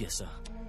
Yes sir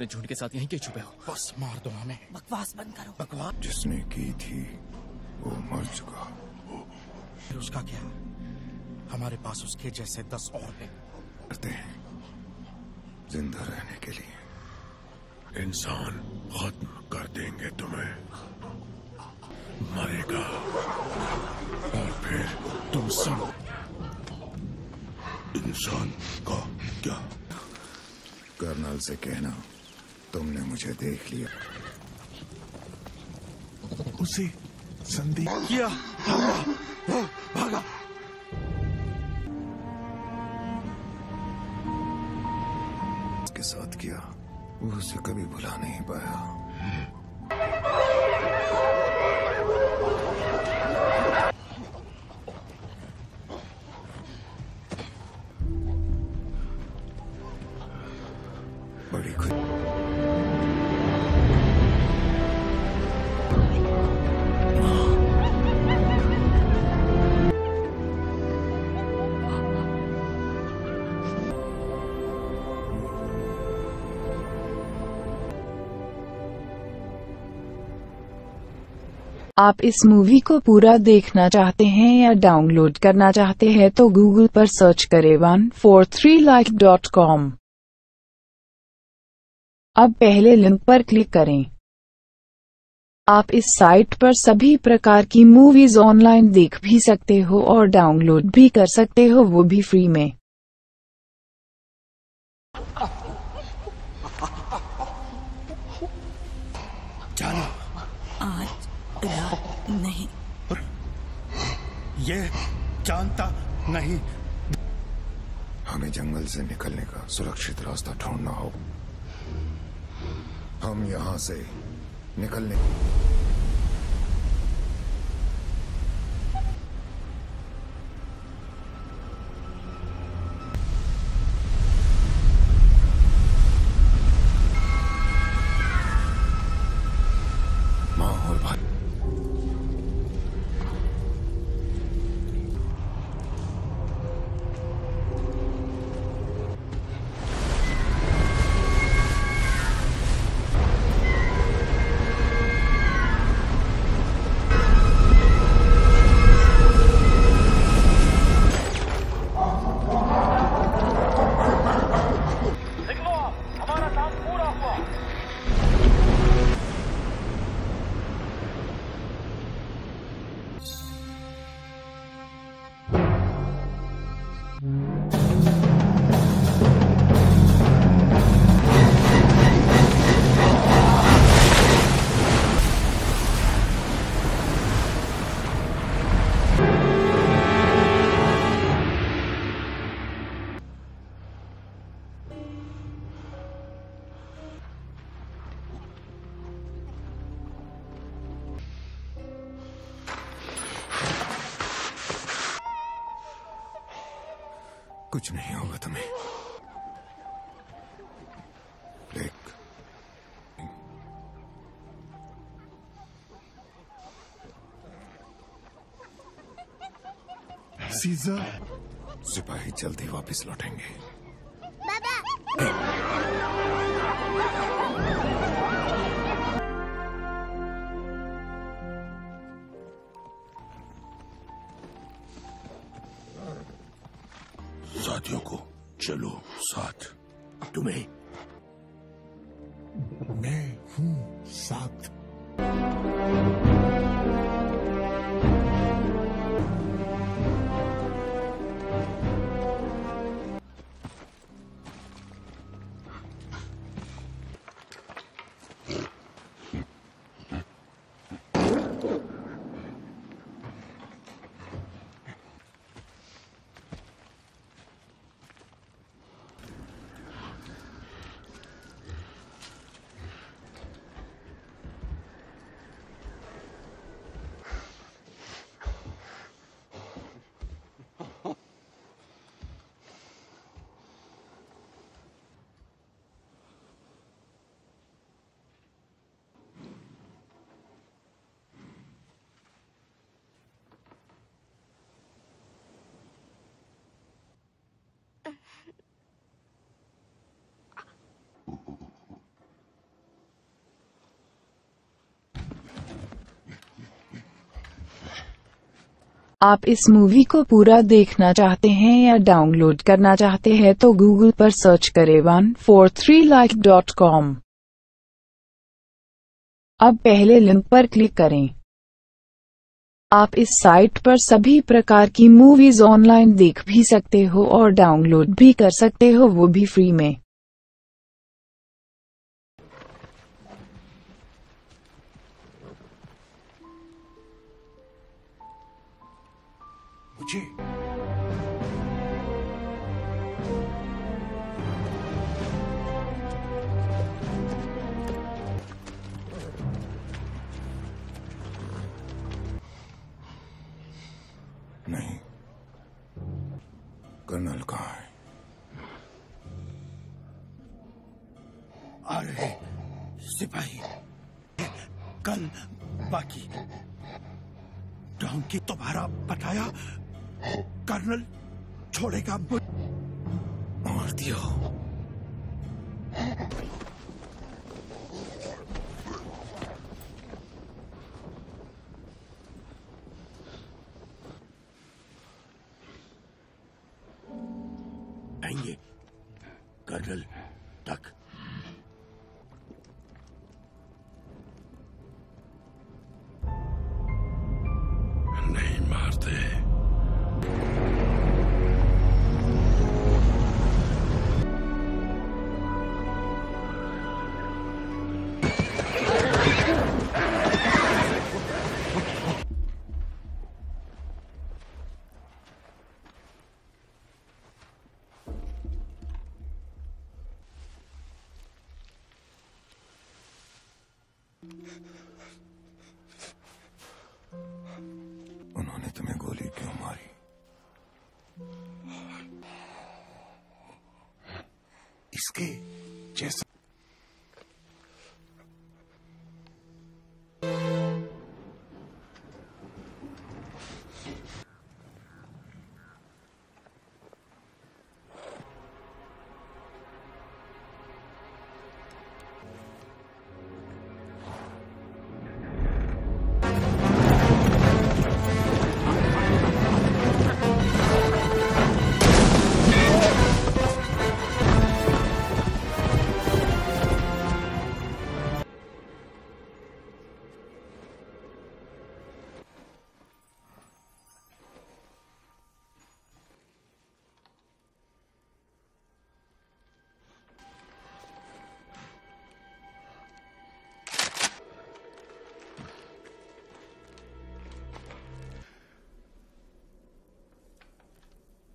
अपने झुंड के साथ यहीं के छुपे हो। बस मार दो हमें। बकवास बंद करो। बकवास? जिसने की थी वो मर चुका। फिर उसका क्या? हमारे पास उसके जैसे दस और हैं। करते हैं। ज़िंदा रहने के लिए। इंसान खत्म कर देंगे तुम्हें। मरेगा। और फिर तुम सब। इंसान का क्या? कर्नल से कहना। तुमने मुझे देख लिया। उसे संदेह किया। भागा। उसके साथ किया? वो उसे कभी भुला नहीं पाया। आप इस मूवी को पूरा देखना चाहते हैं या डाउनलोड करना चाहते हैं तो गूगल पर सर्च करें one four three like dot com अब पहले लिंक पर क्लिक करें। आप इस साइट पर सभी प्रकार की मूवीज़ ऑनलाइन देख भी सकते हो और डाउनलोड भी कर सकते हो, वो भी फ्री में जानो रात नहीं। ये जानता नहीं। हमें जंगल से निकलने का सुरक्षित रास्ता ढूंढना हो हम यहाँ से निकलने सीजर सिपाही जल्दी वापस लौटेंगे। आप इस मूवी को पूरा देखना चाहते हैं या डाउनलोड करना चाहते हैं तो गूगल पर सर्च करें one four three like dot com अब पहले लिंक पर क्लिक करें। आप इस साइट पर सभी प्रकार की मूवीज़ ऑनलाइन देख भी सकते हो और डाउनलोड भी कर सकते हो, वो भी फ्री में। कर्नल कहाँ है? आ रहे सिपाही। कल बाकी। डोंकी तुम्हारा बताया कर्नल छोड़ेगा मुझ मार दिया।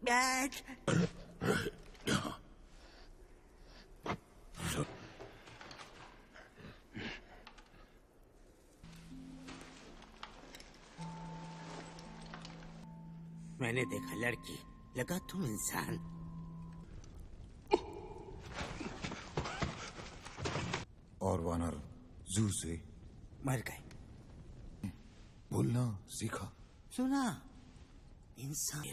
डैड मैंने देखा लड़की लगा तुम इंसान। और वानर जू से। मर गए। बोलना सीखा। सुना। इंसान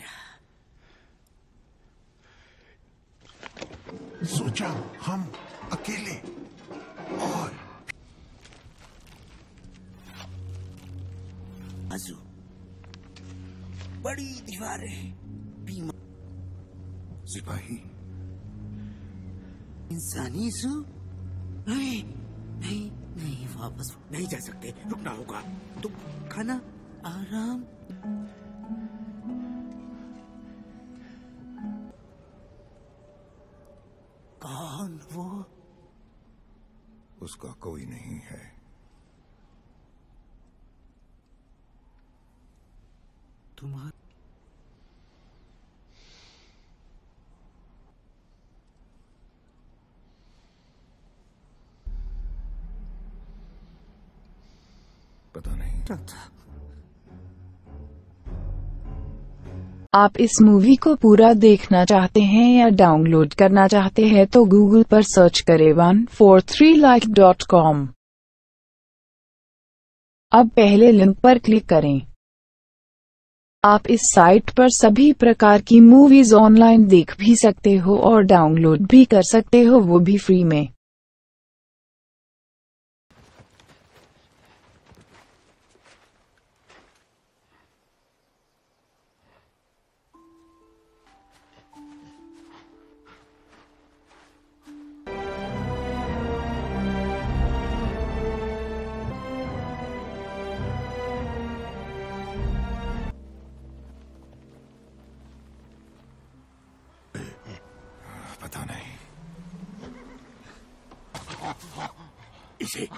सोचा हम अकेले और बाजू बड़ी दीवारें बीमा। सिपाही। इंसानी सू? नहीं नहीं नहीं वापस नहीं जा सकते। रुकना होगा। तुम खाना आराम। उसका कोई नहीं है। तुम्हारा पता नहीं। आप इस मूवी को पूरा देखना चाहते हैं या डाउनलोड करना चाहते हैं तो गूगल पर सर्च करें one four three like dot com अब पहले लिंक पर क्लिक करें। आप इस साइट पर सभी प्रकार की मूवीज़ ऑनलाइन देख भी सकते हो और डाउनलोड भी कर सकते हो, वो भी फ्री में। इसे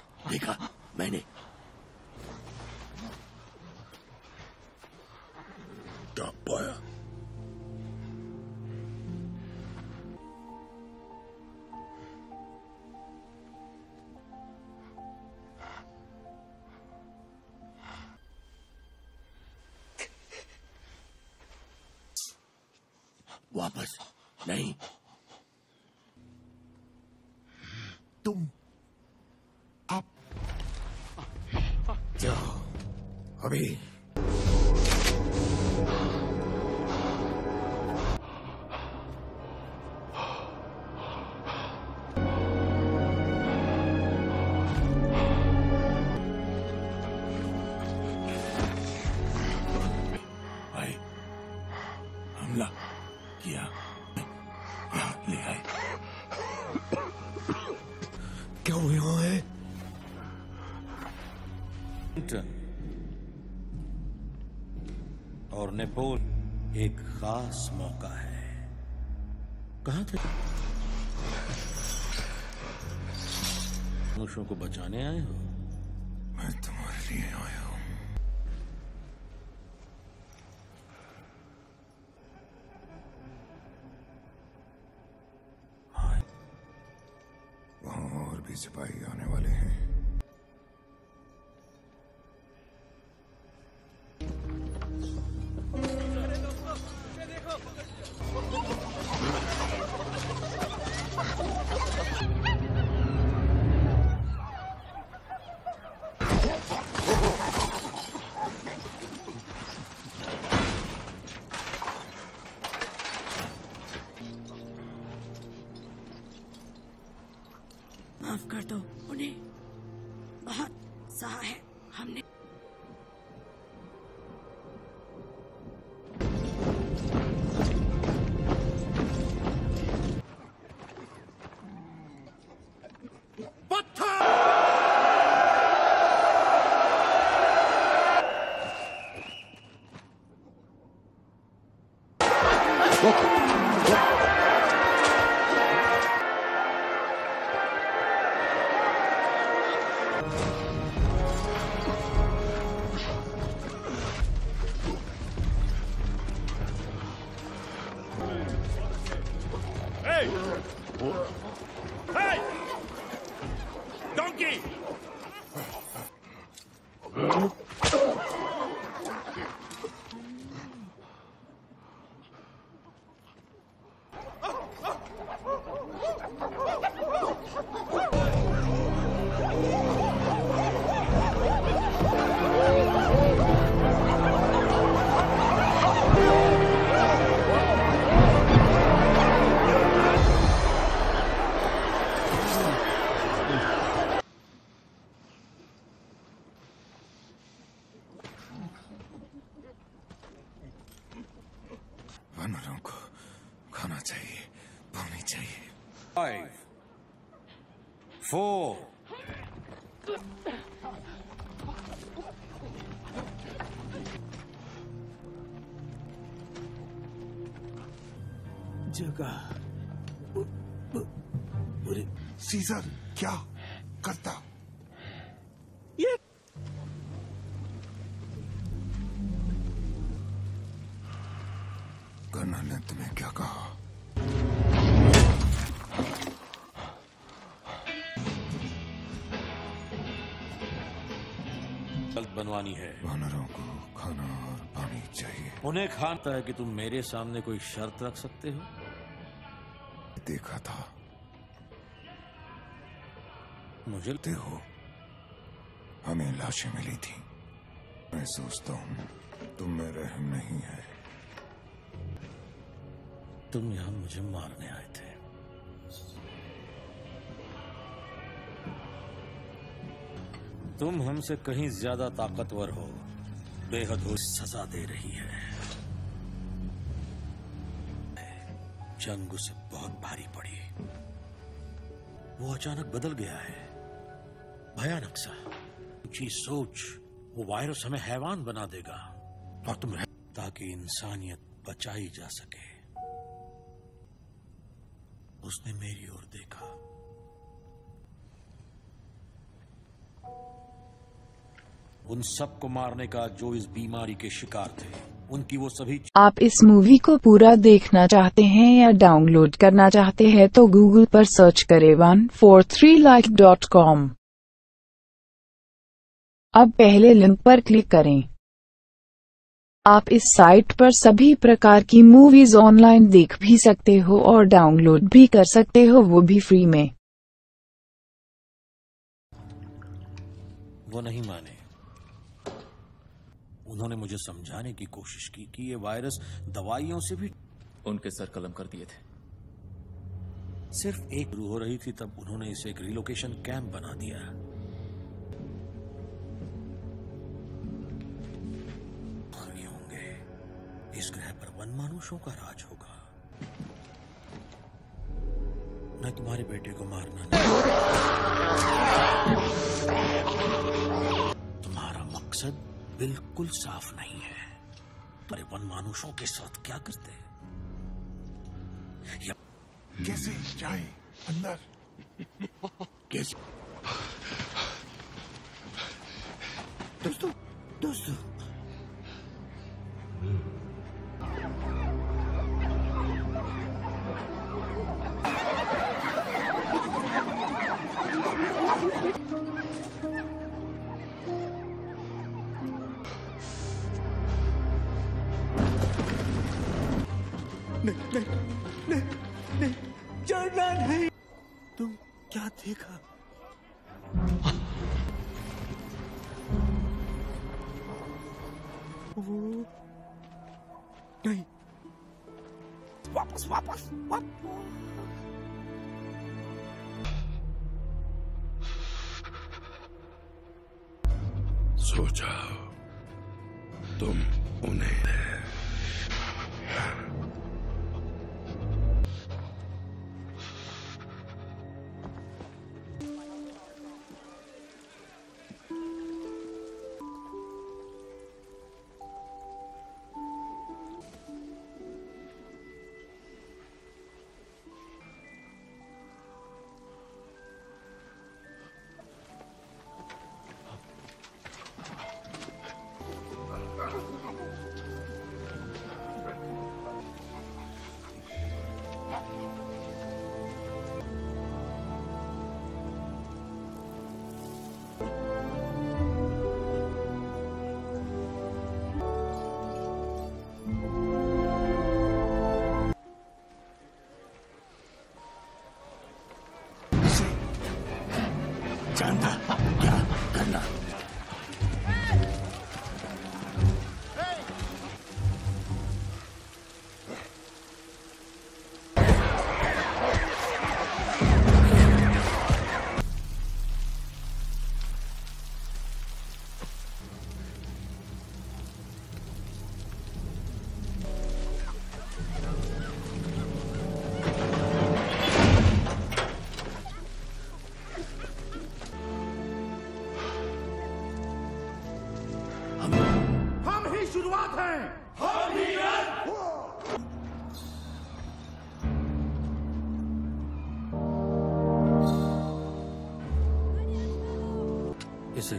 और नेपोल एक खास मौका है। कहा थे? मनुष्यों को बचाने आए हो? मैं तुम्हारे लिए आया अरे सीजर क्या करता? ये कर्नल ने तुम्हें क्या कहा? जल्द बनवानी है। वानरों को खाना और पानी चाहिए। उन्हें खानता है कि तुम मेरे सामने कोई शर्त रख सकते हो। देखा था। मुझे ते हो हमें लाशें मिली थी। मैं सोचता हूँ, तुम में रहम नहीं है। तुम यहाँ मुझे मारने आए थे। तुम हमसे कहीं ज़्यादा ताकतवर हो। बेहद हो सजा दे रही है। जंग उसे बहुत भारी पड़ी वो अचानक बदल गया है। भयानक सा। ऊँची सोच, वो वायरस हमें हैवान बना देगा। और तुम रह ताकि इंसानियत बचाई जा सके। उसने मेरी ओर देखा। उन सबको मारने का जो इस बीमारी के शिकार थे उनकी वो सभी आप इस मूवी को पूरा देखना चाहते हैं या डाउनलोड करना चाहते हैं तो गूगल पर सर्च करें one four three like dot com अब पहले लिंक पर क्लिक करें। आप इस साइट पर सभी प्रकार की मूवीज़ ऑनलाइन देख भी सकते हो और डाउनलोड भी कर सकते हो वो भी फ्री में। वो नहीं माने। उन्होंने मुझे समझाने की कोशिश की कि ये वायरस दवाइयों से भी उनके सर कलम कर दिए थे। सिर्फ़ एक शुरू हो रही थी तब उन्होंने इसे एक रिलोकेशन कैंप बना दिया। होंगे इस ग्रह पर वन मानुषों का राज होगा। मैं तुम्हारे बेटे को मारना नहीं तुम्हारा मकसद बिल्कुल साफ़ नहीं है। पर ये वन मानुषों के साथ क्या करते या कैसे जाए अंदर? कैसे? दोस्तों दोस्तों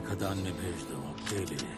इसे खदान में भेज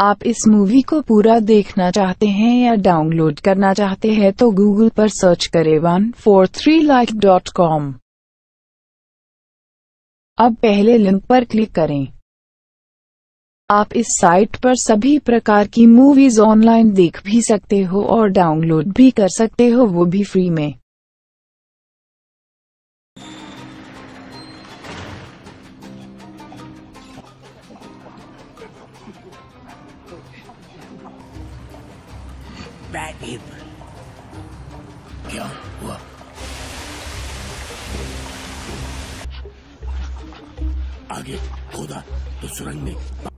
आप इस मूवी को पूरा देखना चाहते हैं या डाउनलोड करना चाहते हैं तो गूगल पर सर्च करें one four three like dot com अब पहले लिंक पर क्लिक करें। आप इस साइट पर सभी प्रकार की मूवीज़ ऑनलाइन देख भी सकते हो और डाउनलोड भी कर सकते हो, वो भी फ्री में। आगे खोदा तो सुरंग में रहूँ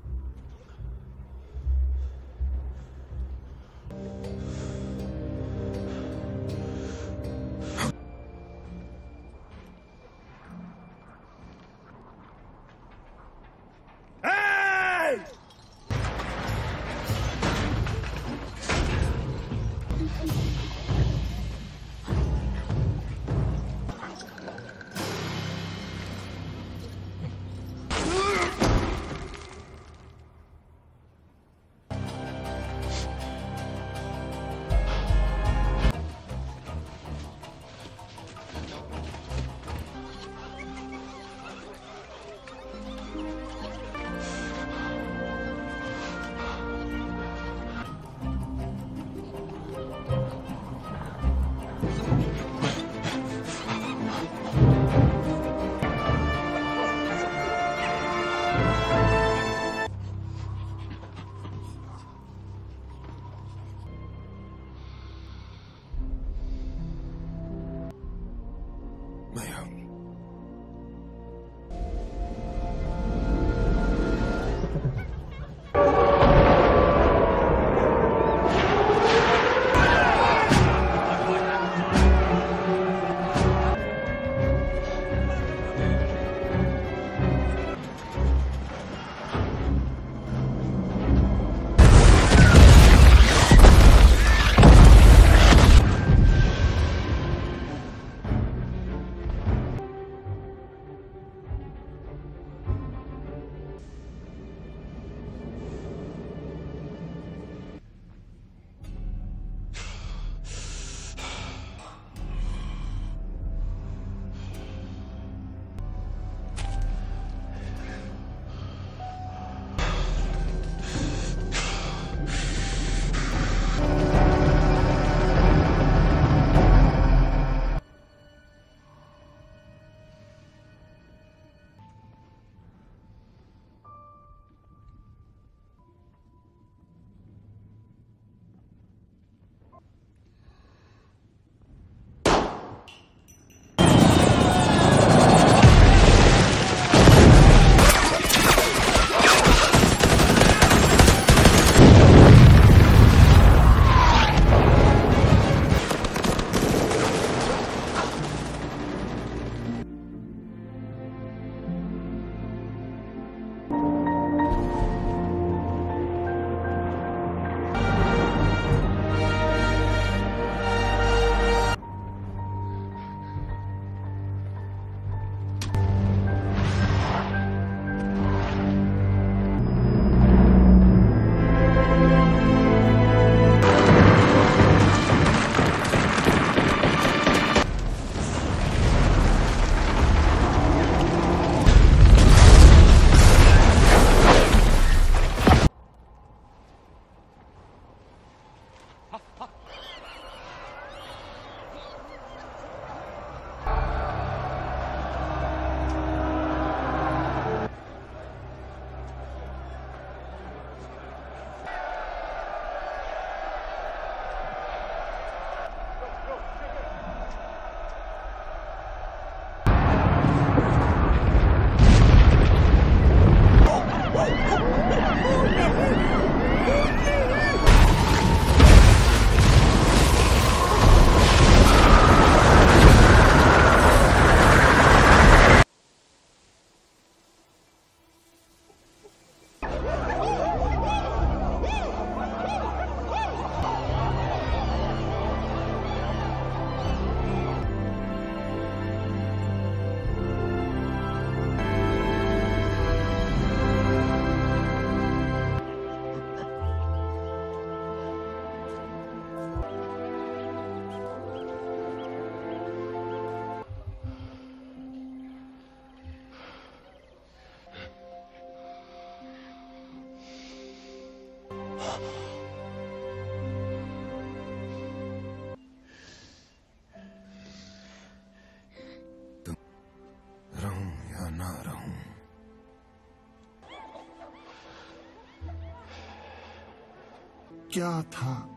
क्या था?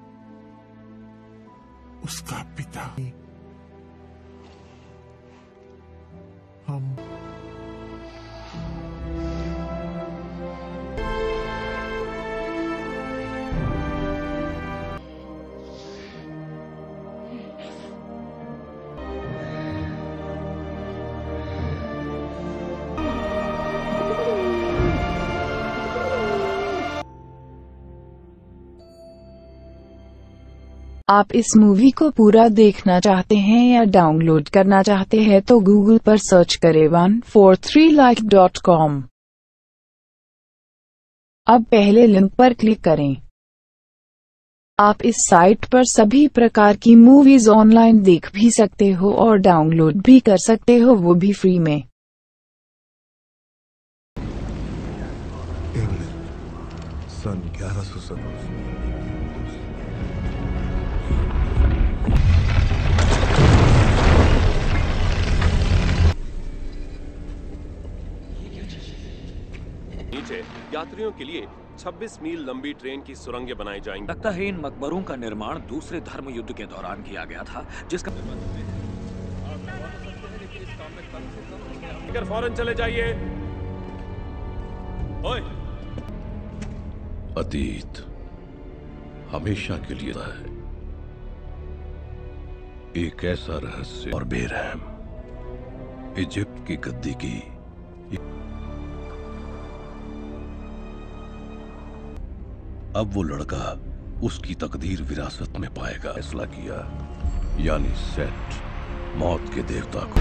उसका पिता। हम आप इस मूवी को पूरा देखना चाहते हैं या डाउनलोड करना चाहते हैं तो गूगल पर सर्च करें one four three like dot com अब पहले लिंक पर क्लिक करें। आप इस साइट पर सभी प्रकार की मूवीज़ ऑनलाइन देख भी सकते हो और डाउनलोड भी कर सकते हो, वो भी फ्री में। सन ग्यारह यात्रियों के लिए 26 मील लंबी ट्रेन की सुरंगें बनाई जाएँगी। लगता है इन मकबरों का निर्माण दूसरे धर्म युद्ध के दौरान किया गया था जिसका फ़ौरन चले जाइए। अतीत हमेशा के लिए है। एक ऐसा रहस्य और बेरहम। इजिप्ट की गद्दी की अब वो लड़का उसकी तकदीर विरासत में पाएगा। फैसला किया, यानी सेट मौत के देवता को।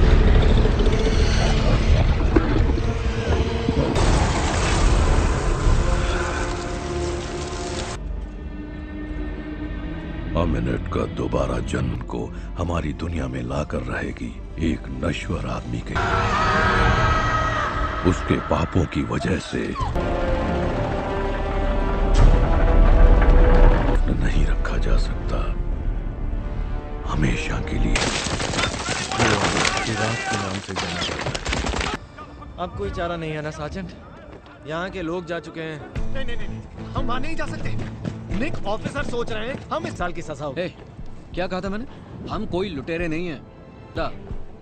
अमिनेट का दोबारा जन्म को हमारी दुनिया में लाकर रहेगी एक नश्वर आदमी के। उसके पापों की वजह से सकता हमेशा के लिए के नाम से जाना पड़ता है अब कोई चारा नहीं है ना साजन यहाँ के लोग जा चुके हैं नहीं नहीं नहीं हम वहाँ नहीं जा सकते निक ऑफिसर सोच रहे हैं हम इस साल की सजा हो क्या कहा था मैंने हम कोई लुटेरे नहीं है दा,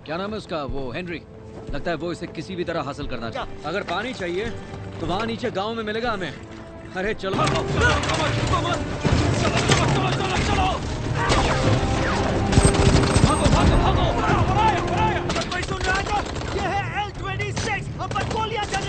क्या नाम है उसका वो हेनरी लगता है वो इसे किसी भी तरह हासिल करना चाहिए अगर पानी चाहिए तो वहाँ नीचे गाँव में मिलेगा हमें अरे चलो है है L26 हम पर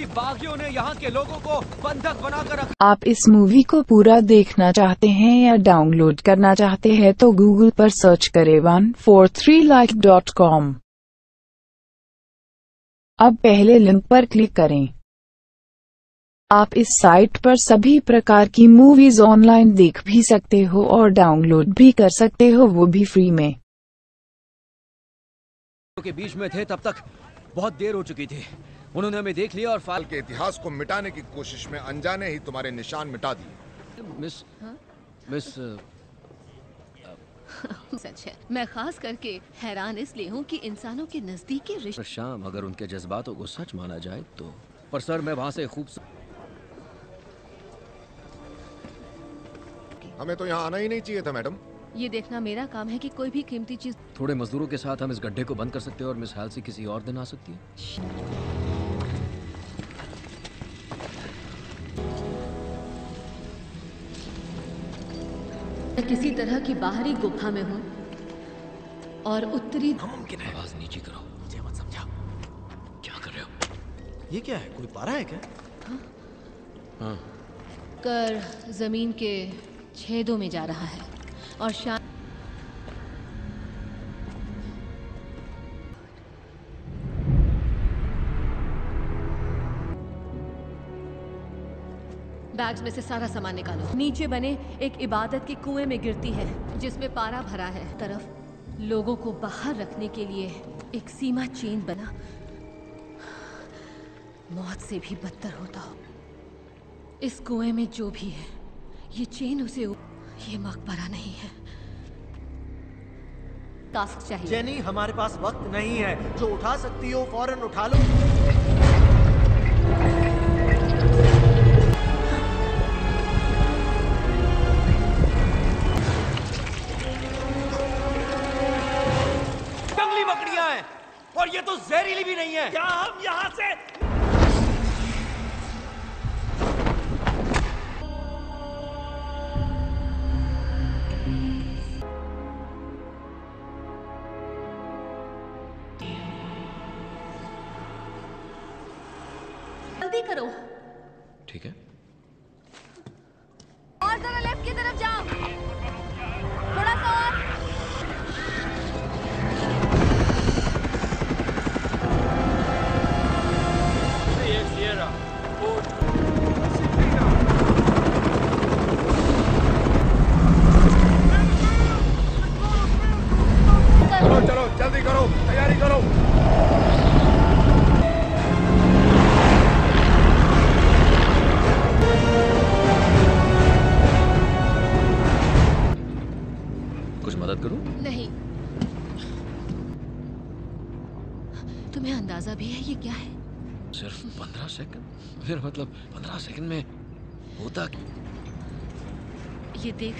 कि बागियों ने यहाँ के लोगों को बंधक बनाकर रखा। आप इस मूवी को पूरा देखना चाहते हैं या डाउनलोड करना चाहते हैं तो गूगल पर सर्च करें one four three like dot com अब पहले लिंक पर क्लिक करें। आप इस साइट पर सभी प्रकार की मूवीज़ ऑनलाइन देख भी सकते हो और डाउनलोड भी कर सकते हो वो भी फ्री में। के बीच में थे तब तक बहुत देर हो चुकी थी। उन्होंने हमें देख लिया और फाल के इतिहास को मिटाने की कोशिश में अनजाने ही तुम्हारे निशान मिटा दिए। मिस मिस सच है। मैं खास करके हैरान इसलिए हूँ कि इंसानों के नजदीकी रिश्ते शाम अगर उनके जज्बातों को सच माना जाए तो पर सर मैं वहाँ से खूब हमें तो यहाँ आना ही नहीं चाहिए था मैडम। ये देखना मेरा काम है कि कोई भी कीमती चीज़ थोड़े मजदूरों के साथ हम इस गड्ढे को बंद कर सकते हैं और मिस हालसी किसी और दिन आ सकती है। किसी तरह की बाहरी गुफा में हूँ और उत्तरी मुमकिन है आवाज़ नीचे करो। मुझे मत समझा क्या कर रहे हो? ये क्या है? कोई पारा है क्या? हाँ। कर ज़मीन के छेदों में जा रहा है और शाम बैग्स में से सारा सामान निकालो। नीचे बने एक इबादत के कुएँ में गिरती है, जिसमें पारा भरा है। तरफ़ लोगों को बाहर रखने के लिए एक सीमा चेन बना। मौत से भी बदतर होता हो। इस कुएँ में जो भी है, ये चेन उसे उ... ये मकबरा नहीं है। टास्क चाहिए। जेनी, हमारे पास वक्त नहीं है। जो उठा सकती हो, फ़ौरन उठा लो। जहरीली भी नहीं है। क्या हम यहाँ से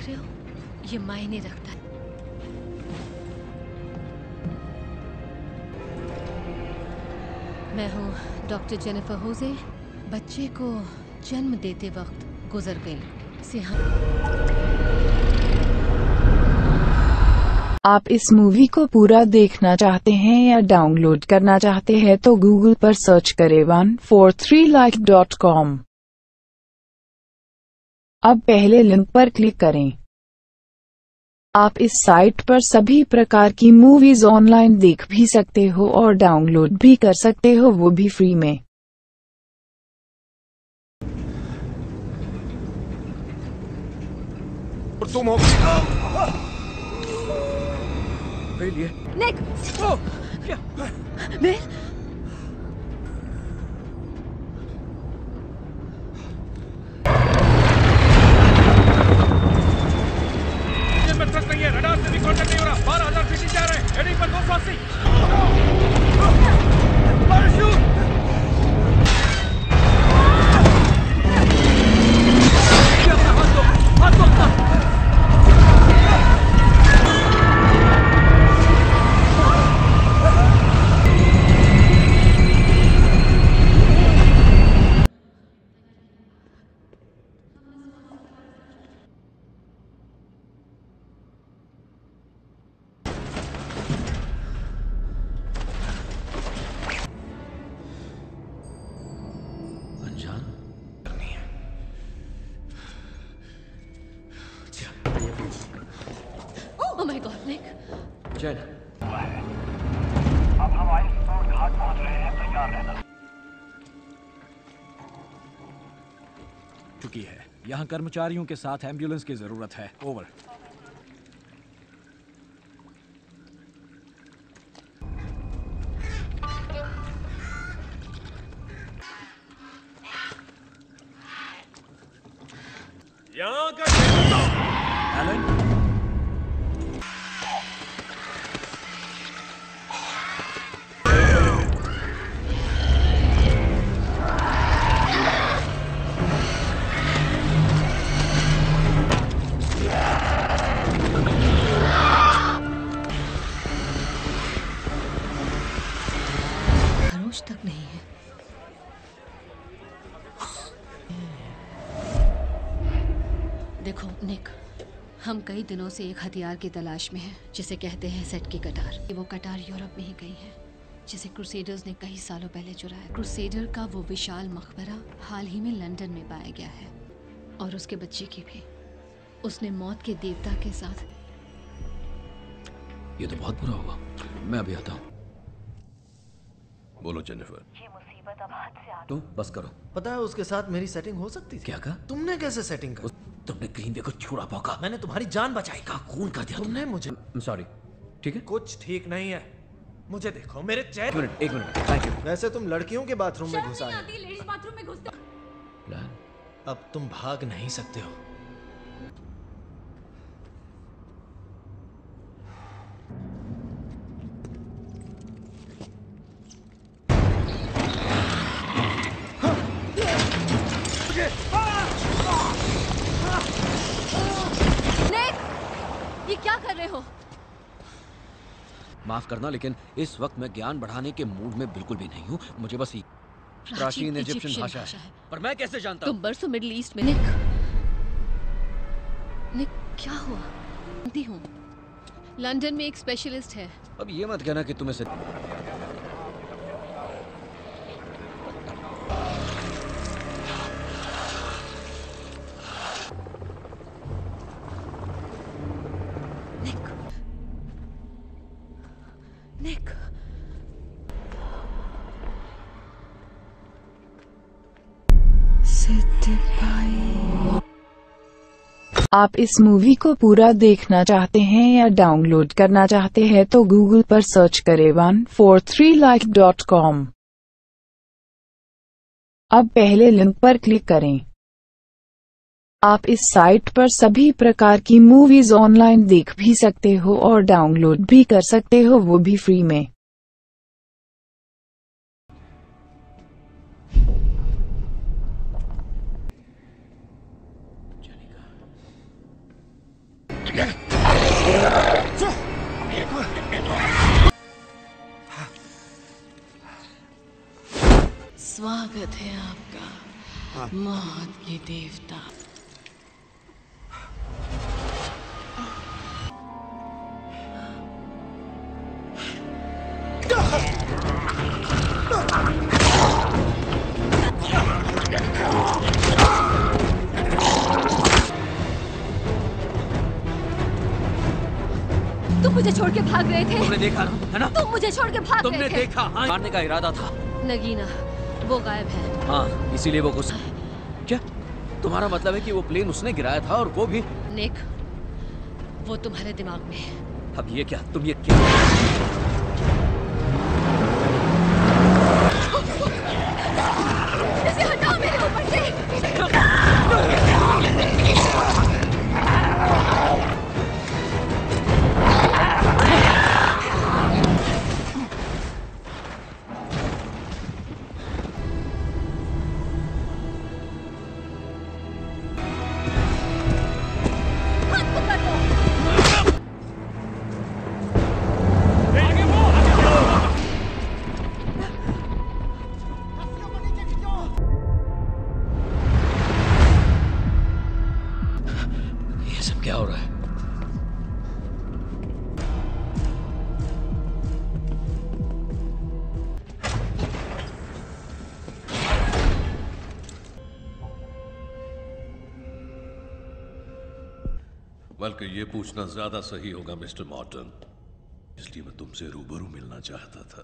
देख रहे हो? ये मायने रखता है। मैं हूँ डॉक्टर जेनिफर होजे। बच्चे को जन्म देते वक्त गुजर गई। सिंहा आप इस मूवी को पूरा देखना चाहते हैं या डाउनलोड करना चाहते हैं तो गूगल पर सर्च करें one four three like dot com अब पहले लिंक पर क्लिक करें। आप इस साइट पर सभी प्रकार की मूवीज़ ऑनलाइन देख भी सकते हो और डाउनलोड भी कर सकते हो वो भी फ्री में। और तुम हो लिए निक मैं में थ्रस्ट नहीं है। रडार से भी कांटेक्ट नहीं हो रहा बारह हज़ार फीट जा रहे हैं। हेडिंग पर दो सौ अस्सी अनजान यहाँ कर्मचारियों के साथ एंबुलेंस की ज़रूरत है। ओवर। कई दिनों से एक हथियार की तलाश में हैं जिसे कहते हैं सेट की कटार वो कटार यूरोप में ही गई है जिसे क्रूसेडर्स ने कई सालों पहले चुराया। क्रूसेडर का वो विशाल मकबरा हाल ही में लंदन में पाया गया है और उसके बच्चे की भी। उसने मौत के देवता के साथ ये तो बहुत बुरा होगा। मैं अभी आता हूँ। बोलो जेनिफर ये मुसीबत अब हाथ से आ तुम बस करो। पता है उसके साथ मेरी सेटिंग हो सकती थी। क्या कहा? तुमने कैसे सेटिंग कर? तुमने कहीं देखो छुड़ा पौका मैंने तुम्हारी जान बचाई का खून कर दिया तुमने मुझे सॉरी ठीक है? कुछ ठीक नहीं है। मुझे देखो मेरे एक चेहरे मिनट एक मिनट थैंक यू वैसे तुम लड़कियों के बाथरूम में घुसा है लेडीज़ बाथरूम में घुसते प्लान अब तुम भाग नहीं सकते हो। निक ये क्या कर रहे हो? माफ़ करना लेकिन इस वक्त मैं ज्ञान बढ़ाने के मूड में बिल्कुल भी नहीं हूँ। मुझे बस ही प्राचीन इजिप्शियन भाषा है। पर मैं कैसे जानता तुम बरसों मिडिल ईस्ट में निक। निक क्या हुआ? जानती हूँ। लंदन में एक स्पेशलिस्ट है। अब ये मत कहना कि तुम्हें से आप इस मूवी को पूरा देखना चाहते हैं या डाउनलोड करना चाहते हैं तो गूगल पर सर्च करें one four three like dot com अब पहले लिंक पर क्लिक करें। आप इस साइट पर सभी प्रकार की मूवीज़ ऑनलाइन देख भी सकते हो और डाउनलोड भी कर सकते हो, वो भी फ्री में। स्वागत है आपका मौत के देवता। तुम मुझे छोड़ के भाग गए थे। तुमने देखा ना है ना? तुम मुझे छोड़ के भाग तुमने रहे थे। देखा हाँ। मारने का इरादा था। नगीना वो गायब है। हाँ इसीलिए वो गुस्सा क्या? तुम्हारा मतलब है कि वो प्लेन उसने गिराया था और वो भी नेक वो तुम्हारे दिमाग में है। अब ये क्या? तुम ये क्या ये पूछना ज़्यादा सही होगा, मिस्टर मॉर्टन। इसलिए मैं तुमसे रूबरू मिलना चाहता था।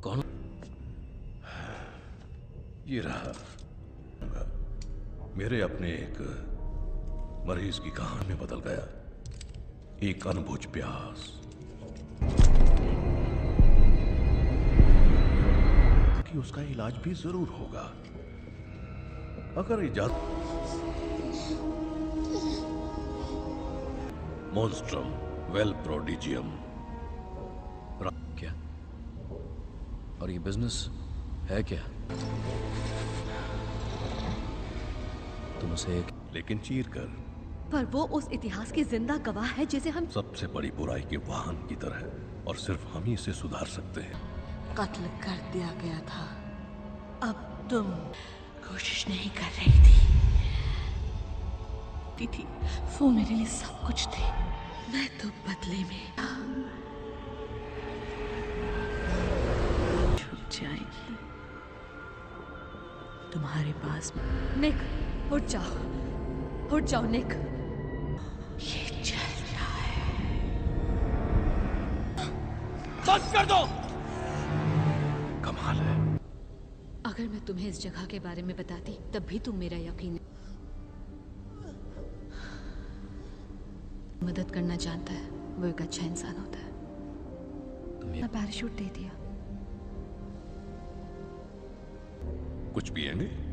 कौन? ये रहा। मेरे अपने एक मरीज़ की कहानी में बदल गया। एक अनबुझ प्यास। कि उसका इलाज भी ज़रूर होगा। अगर इजाज़त मोन्स्ट्रम वेल प्रोडिजियम क्या? और ये बिज़नेस है क्या? तुम उसे एक लेकिन चीर कर। पर वो उस इतिहास की ज़िंदा गवाह है जिसे हम सबसे बड़ी बुराई के वाहन की तरह और सिर्फ़ हम ही इसे सुधार सकते हैं। कत्ल कर दिया गया था। अब तुम कोशिश नहीं कर रही थी। ती थी। वो मेरे लिए सब कुछ थे। मैं तो बदले में जाएगी। तुम्हारे पास निक उठ जाओ। उठ जाओ निक। ये चलता है। बंद कर दो। कमाल है। अगर मैं तुम्हें इस जगह के बारे में बताती तब भी तुम मेरा यकीन मदद करना जानता है। वो एक अच्छा इंसान होता है। मैं पैराशूट दे दिया। कुछ पिएँगे?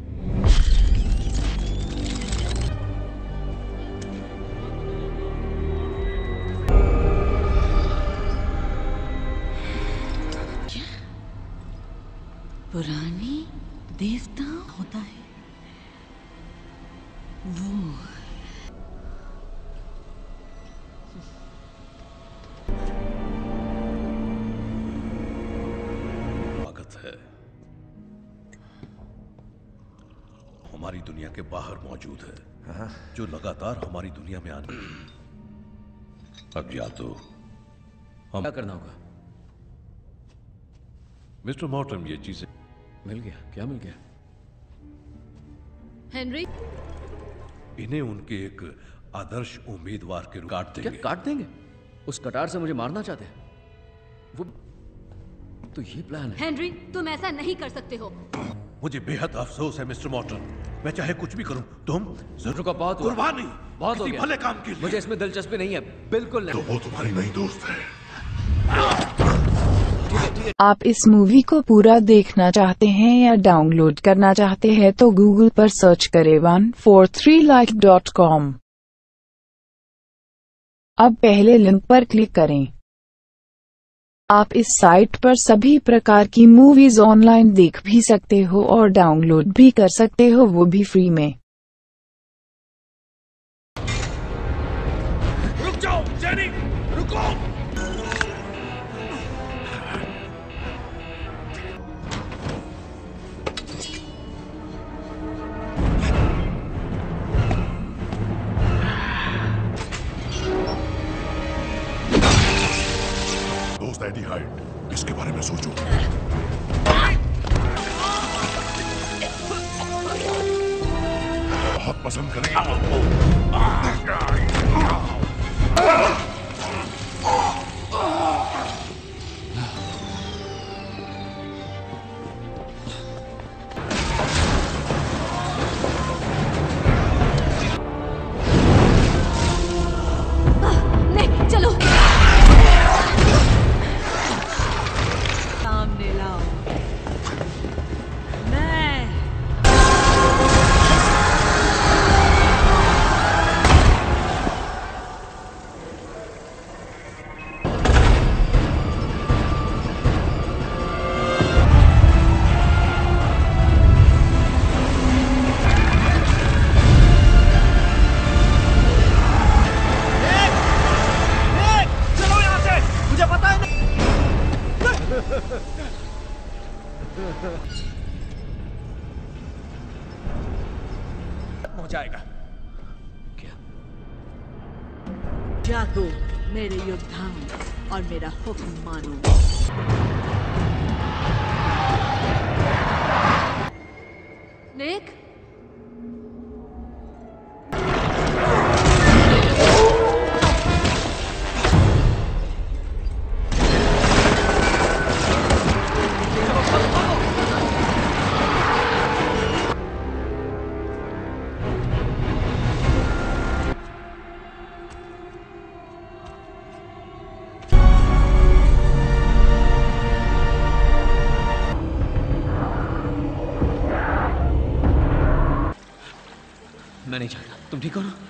दुनिया के बाहर मौजूद है जो लगातार हमारी दुनिया में आने अब या तो हम क्या करना होगा? मिस्टर मॉर्टन ये चीज़ें मिल गया। क्या मिल गया? हेनरी? इन्हें उनके एक आदर्श उम्मीदवार के रूप काट क्या काट देंगे? उस कटार से मुझे मारना चाहते हैं। वो तो ये प्लान है। हेनरी तुम ऐसा नहीं कर सकते हो। मुझे बेहद अफसोस है मिस्टर मॉर्टन मैं चाहे कुछ भी करूँ तुम ज़रूर का बहुत। कुर्बानी बहुत हो किसी गया। भले काम के लिए। मुझे इसमें दिलचस्पी नहीं है बिल्कुल नहीं। तो वो तुम्हारी नई दोस्त है। आप इस मूवी को पूरा देखना चाहते हैं या डाउनलोड करना चाहते हैं तो गूगल पर सर्च करें one four three like dot com अब पहले लिंक पर क्लिक करें। आप इस साइट पर सभी प्रकार की मूवीज़ ऑनलाइन देख भी सकते हो और डाउनलोड भी कर सकते हो, वो भी फ्री में। दोस्त हाइट इसके बारे में सोचो। बहुत पसंद नहीं चाहता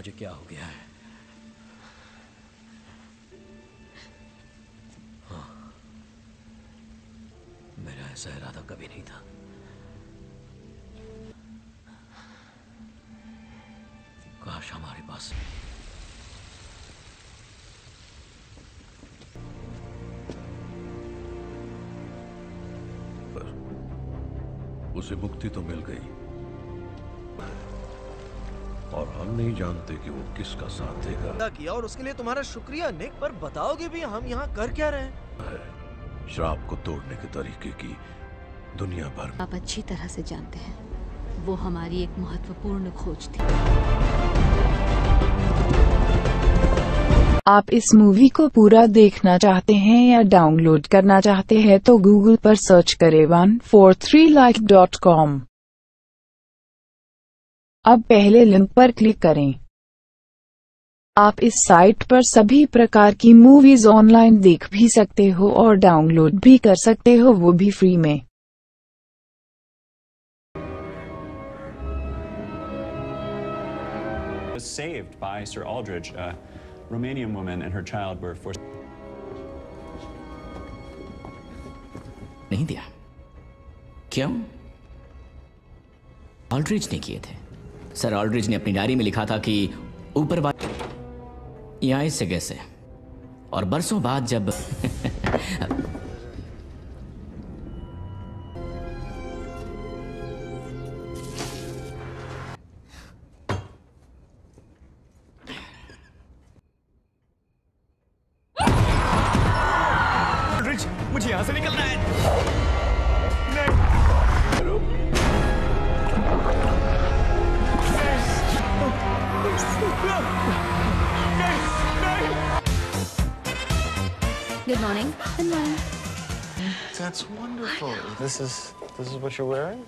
मुझे क्या हो गया है? हाँ। मेरा ऐसा इरादा कभी नहीं था। काश हमारे पास उसे मुक्ति तो मिल गई। हम नहीं जानते कि वो किसका साथ देगा। किया और उसके लिए तुम्हारा शुक्रिया निक पर बताओगे भी हम यहाँ कर क्या रहे हैं? है श्राप को तोड़ने के तरीके की दुनिया भर आप अच्छी तरह से जानते हैं वो हमारी एक महत्वपूर्ण खोज थी। आप इस मूवी को पूरा देखना चाहते हैं या डाउनलोड करना चाहते हैं तो गूगल पर सर्च करें one four three like dot com अब पहले लिंक पर क्लिक करें आप इस साइट पर सभी प्रकार की मूवीज़ ऑनलाइन देख भी सकते हो और डाउनलोड भी कर सकते हो वो भी फ्री में saved by Sir Aldridge. A Romanian woman and her child were forced. नहीं दिया क्यों ऑल्ड्रिज ने किए थे सर ऑलरिज ने अपनी डायरी में लिखा था कि ऊपर वाले यहाँ इससे कैसे और बरसों बाद जब this is what you're wearing?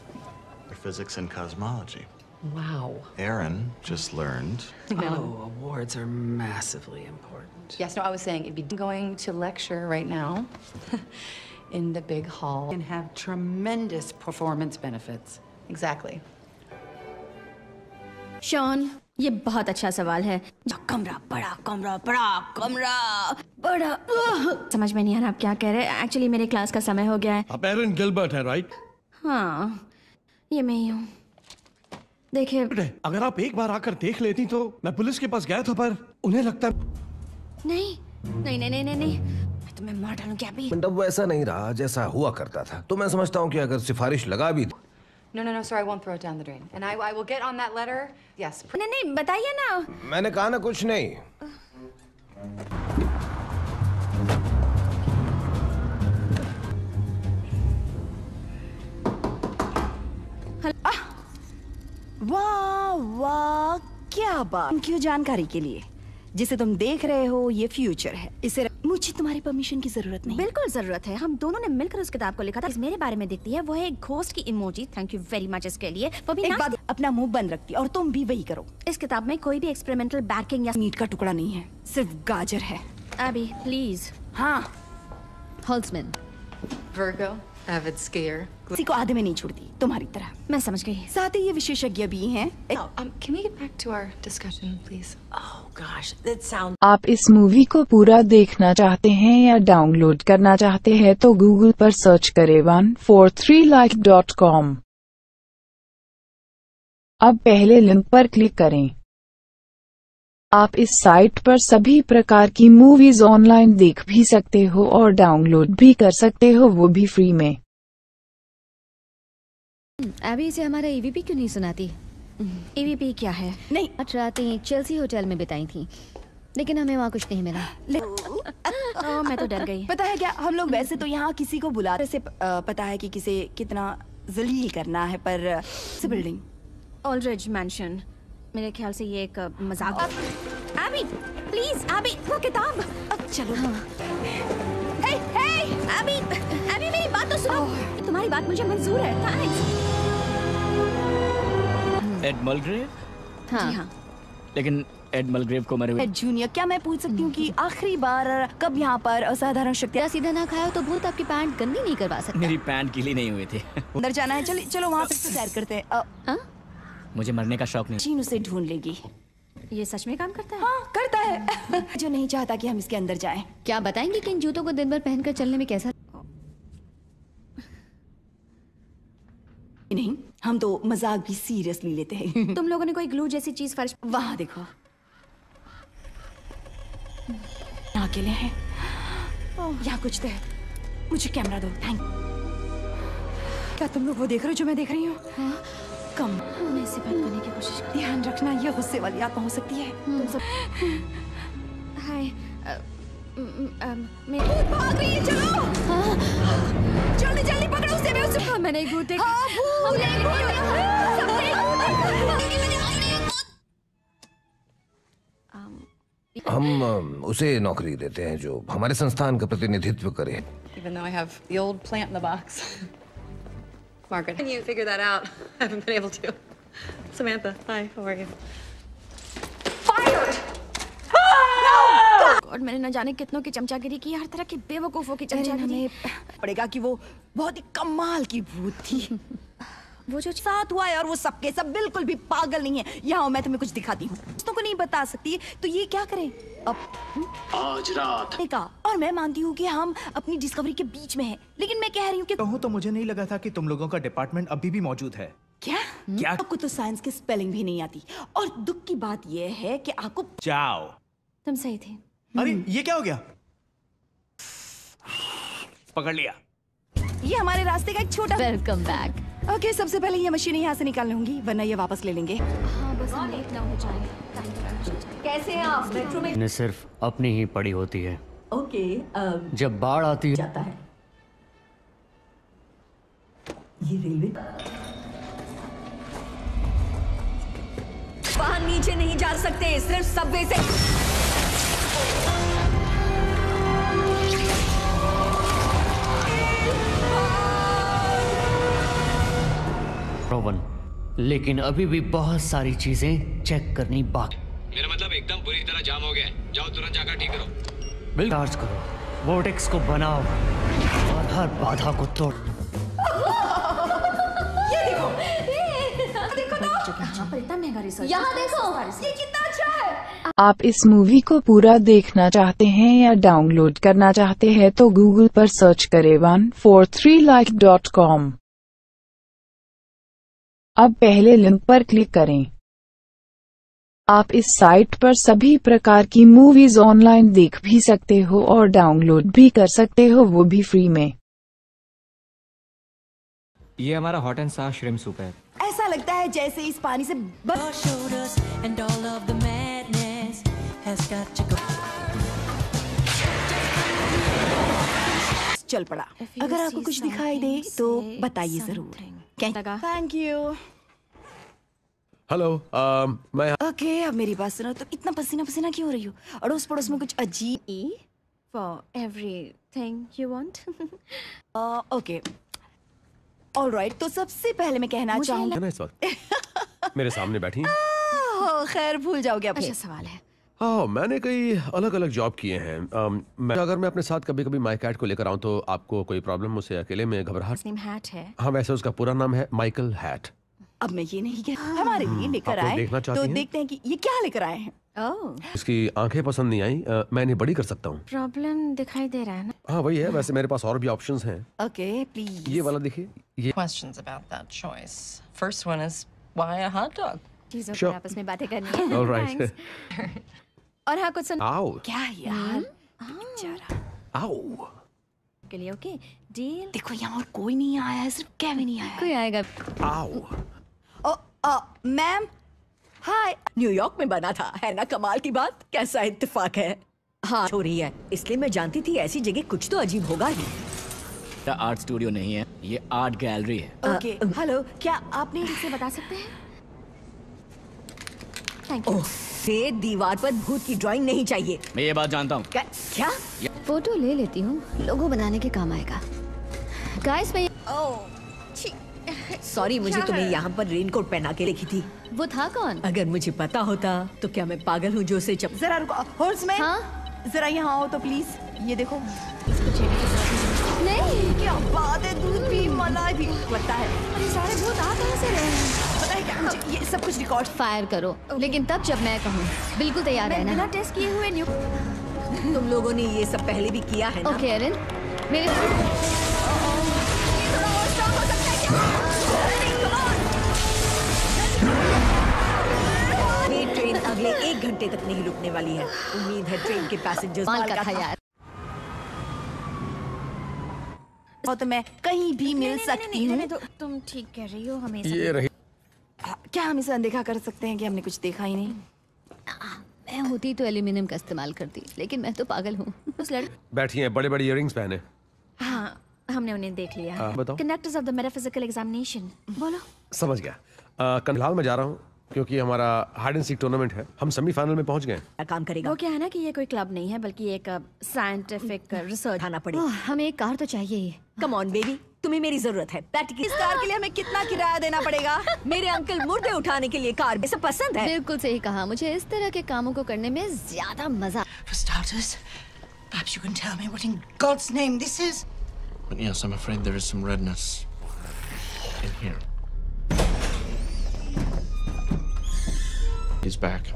For physics and cosmology. Wow. Aaron just learned. Oh, awards are massively important. Yes, no, I was saying it'd be going to lecture right now in the big hall. And have tremendous performance benefits. Exactly. Shawn ये बहुत अच्छा सवाल है कमरा बड़ा कमरा बड़ा कमरा बड़ा आह! समझ में नहीं आ रहा आप क्या कह रहे हैं एक्चुअली मेरे क्लास का समय हो गया है आप एरन गिलबर्ट है राइट हाँ ये मैं ही हूँ देखिए अगर आप एक बार आकर देख लेती तो मैं पुलिस के पास गया था पर उन्हें लगता है नहीं नहीं नहीं नहीं नहीं नहीं मैं तुम्हें मार डालूं क्या भी अब वो ऐसा नहीं रहा जैसा हुआ करता था तो मैं समझता हूँ कि अगर सिफारिश लगा भी No, no, no, sorry, I won't throw it down the drain. And I, I will get on that letter. Yes. नहीं नहीं बताइए ना मैंने कहा ना कुछ नहीं वाह वाह क्या बात। क्यों जानकारी के लिए जिसे तुम देख रहे हो ये फ्यूचर है। इसे मुझे तुम्हारी परमिशन की ज़रूरत नहीं। बिल्कुल ज़रूरत है। हम दोनों ने मिलकर उस किताब को लिखा था। इस मेरे बारे में दिखती है। वो है एक घोस्ट की emoji thank you very much इसके लिए। वो भी एक बात अपना मुँह बंद रखती और तुम भी वही करो। इस किताब में कोई भी एक्सपेरिमेंटल बैकिंग या मीट का टुकड़ा नहीं है। सिर्फ़ गाजर है। अभी प्लीज़ हाँ। हॉल्समैन Virgo. Avid skier. किसी को आधे में नहीं छोड़ती तुम्हारी तरह मैं समझ गई साथ ही ये विशेषज्ञ भी हैं No, um, can we get back to our discussion, please? Oh gosh, that sounds. आप इस मूवी को पूरा देखना चाहते हैं या डाउनलोड करना चाहते हैं तो गूगल पर सर्च करें one four three like dot com अब पहले लिंक पर क्लिक करें आप इस साइट पर सभी प्रकार की मूवीज़ ऑनलाइन देख भी सकते हो और डाउनलोड भी कर सकते हो वो भी फ्री में। अभी इसे हमारा ईवीपी क्यों नहीं सुनाती? ईवीपी क्या है? नहीं। आज रातें चेल्सी होटल में बिताई थी। लेकिन हमें वहाँ कुछ नहीं मिला। ओह, मैं तो डर गई। पता है क्या? हम लोग वैसे तो यहाँ किसी को बुलाते से पता है कि किसे कितना जलील करना है पर बिल्डिंग ऑलरेज मैंशन मेरे ख्याल से ये एक मज़ाक प्लीज़ एबी वो किताब अब चलो। हे। हे मेरी बात तो सुनो तुम्हारी बात मुझे मंजूर है। थैंक्स एड मलग्रेव हाँ। जी हाँ। लेकिन एड मलग्रेव को मरे हुए एड जूनियर क्या मैं पूछ सकती हूँ कि आखिरी बार कब यहाँ पर असाधारण शक्तियाँ सीधा ना खाया तो भूत आपकी पैंट गंदी नहीं करवा सकता। मेरी पैंट गीली नहीं हुई थी। अंदर जाना है। चलो चलो वहाँ पे सैर करते हैं। अ, मुझे मरने का शौक नहीं। चीन उसे ढूंढ लेगी। ये सच में काम करता है? हाँ करता है। जो नहीं चाहता कि हम इसके अंदर जाएँ। क्या बताएँगे कि इन जूतों को दिन भर पहनकर चलने में कैसा नहीं हम तो मज़ाक भी सीरियसली लेते हैं। तुम लोगों ने कोई ग्लू जैसी चीज़ फर्श वहाँ देखो। यहाँ अकेले हैं। यहाँ कुछ तो है। मुझे कैमरा दो थैंक क्या तुम लोग वो देख रहे हो जो मैं देख रही हूँ? हाँ? कम। मैं इसे बंद करने की कोशिश कर। ध्यान रखना ये गुस्से वाली आत्मा हो सकती है। तुम सब हाय अ, म, भाग रही है चलो! जल्दी जल्दी पकड़ो उसे मैं उसे हाँ, मैंने एक भूत देखा। हाँ, भूत, हमने एक भूत हम उसे नौकरी देते हैं जो हमारे संस्थान का प्रतिनिधित्व करे। Even though I have the old plant in the box. Margaret, can you figure that out? I haven't been able to. Samantha, hi, how are you? Fired! और मैंने न जाने कितनों की चमचागिरी की हर तरह की बेवकूफों की चमचागिरी पड़ेगा कि वो बहुत ही कमाल की भूत थी वो जो साथ हुआ है और वो सबके सब बिल्कुल भी पागल नहीं है। यहाँ मैं तुम्हें कुछ दिखाती हूँ। दोस्तों को नहीं बता सकती तो ये क्या करें? अब आज रात। का और मैं मानती हूँ कि हम अपनी डिस्कवरी के बीच में हैं लेकिन मैं कह रही हूँ कि कहूँ तो मुझे नहीं लगा था कि तुम लोगों का डिपार्टमेंट अभी भी मौजूद है। क्या? क्या? आपको तो साइंस की स्पेलिंग भी नहीं आती। और दुख की बात यह है कि आपको जाओ। तुम सही थे। अरे ये क्या हो गया? पकड़ लिया। ये हमारे रास्ते का एक छोटा वेलकम बैक ओके सबसे पहले ये मशीन यहाँ से निकाल लूँगी वरना ये वापस ले लेंगे। हाँ बस हम लेट ना हो जाए। कैसे हैं आप? मेट्रो में सिर्फ़ अपनी ही पड़ी होती है। ओके जब बाढ़ आती है जाता है। ये रेलवे वहाँ नीचे नहीं जा सकते सिर्फ़ सबवे से रोवन लेकिन अभी भी बहुत सारी चीज़ें चेक करनी बाकी। मेरा मतलब एकदम बुरी तरह जाम हो गया है। जाओ तुरंत जाकर ठीक करो। बिल चार्ज करो। वोटेक्स को बनाओ। और हर बाधा को तोड़। ये देखो। देखो तो। यहाँ देखो। ये कितना अच्छा है। आप इस मूवी को पूरा देखना चाहते हैं या डाउनलोड करना चाहते हैं तो गूगल पर सर्च करें one four three like dot com अब पहले लिंक पर क्लिक करें। आप इस साइट पर सभी प्रकार की मूवीज़ ऑनलाइन देख भी सकते हो और डाउनलोड भी कर सकते हो वो भी फ्री में। ये हमारा hot and sour shrimp soup है। ऐसा लगता है जैसे इस पानी से. चल पड़ा। अगर आपको कुछ दिखाई दे तो बताइए ज़रूर। थैंक यू हेलो um, मैं ओके अब मेरी बात सुनो तो इतना पसीना पसीना क्यों हो रही हो? अड़ोस पड़ोस में कुछ अजीब E for everything you want. Okay alright तो सबसे पहले मैं कहना चाहूँगा इस वक्त। मेरे सामने बैठी खैर भूल जाओगे अब अच्छा सवाल है। हाँ मैंने कई अलग अलग जॉब किए हैं। अम, मैं अगर मैं अपने साथ कभी कभी माई कैट को लेकर आऊँ तो आपको कोई प्रॉब्लम उसे अकेले में घबराहट नेम हैट है। हाँ वैसे उसका पूरा नाम है माइकल हैट अब मैं ये नहीं कह हमारे लिए लेकर आप लोग आए देखना चाहती तो हैं? देखते हैं कि ये क्या लेकर आए हैं। ओह। उसकी आँखें पसंद नहीं आई। अ, मैं इन्हें बड़ी कर सकता हूँ। प्रॉब्लम दिखाई दे रहा है ना? हाँ वही है वैसे मेरे पास और भी ऑप्शंस हैं। ओके प्लीज़ ये वाला देखिए ये Questions about that choice. First one is why a hot dog? चीज़ों Sure. पर आपस में बातें करनी है। All right. और हाँ कुछ सुन आओ। क्या यार? बेचारा आओ। के लिए ओके डील देखो यहाँ और कोई नहीं आया है सिर्फ़ केविन ही आया कोई आएगा। आओ। ओ आ, मैम हाय न्यूयॉर्क में बना था है ना कमाल की बात? कैसा इत्तेफाक है? हाँ हो रही है। इसलिए मैं जानती थी ऐसी जगह कुछ तो अजीब होगा ही। आर्ट स्टूडियो नहीं है? ये आर्ट गैलरी है। ओके हेलो क्या आपने इसे बता सकते हैं? Thank oh. से दीवार पर भूत की ड्राइंग नहीं चाहिए। मैं ये बात जानता हूँ। क्या, क्या? फ़ोटो ले लेती हूँ लोगो बनाने के काम आएगा। गाइस मैं सॉरी मुझे तुम्हें यहाँ पर रेनकोट पहना के लिखी थी। वो था कौन? अगर मुझे पता होता तो क्या मैं पागल हूँ जो उसे चप जरा रुको हॉर्समैन हाँ? जरा यहाँ आओ तो प्लीज़ ये देखो। नहीं। क्या बात है दूध भी मलाई भी पता है अरे सारे भूत आ कहाँ से रहे हैं? मुझे ये सब कुछ रिकॉर्ड फायर करो। लेकिन तब जब मैं कहूँ बिल्कुल तैयार मैं रहना बिना टेस्ट किए हुए न्यू तुम लोगों ने ये सब पहले भी किया है ओके एरन मेरे ट्रेन अगले एक घंटे तक नहीं रुकने वाली है। उम्मीद है ट्रेन के पैसेंजर्स माल का था यार। और तो मैं कहीं भी मिल सकती हूँ। तो तुम ठीक कह रही हो हमेशा ये रही क्या हम इसे अनदेखा कर सकते हैं कि हमने कुछ देखा ही नहीं? मैं होती तो एल्यूमिनियम का इस्तेमाल करती लेकिन मैं तो पागल हूँ। उस लड़ बैठिए बड़े बड़े इयरिंग्स पहने। हाँ हमने उन्हें देख लिया। हाँ, बताओ। Conductors of the metaphysical examination बोलो। समझ गया। फ़िलहाल मैं जा रहा हूँ क्योंकि हमारा हार्ड एंड सीक टूर्नामेंट है। हम सेमीफाइनल में पहुँच गए काम करेगा। वो क्या है ना कि ये कोई क्लब नहीं है बल्कि एक साइंटिफिक रिसर्च आना पड़ेगा हमें एक कार तो चाहिए ही। कम ऑन बेबी तुम्हें मेरी ज़रूरत है बैठ इस कार के लिए हमें कितना किराया देना पड़ेगा मेरे अंकल मुर्दे उठाने के लिए कार सब पसंद है बिल्कुल सही कहा मुझे इस तरह के कामों को करने में ज़्यादा मज़ा For starters, perhaps you can tell me what in God's name this is? But yes, I'm afraid there is some redness in here. He's back.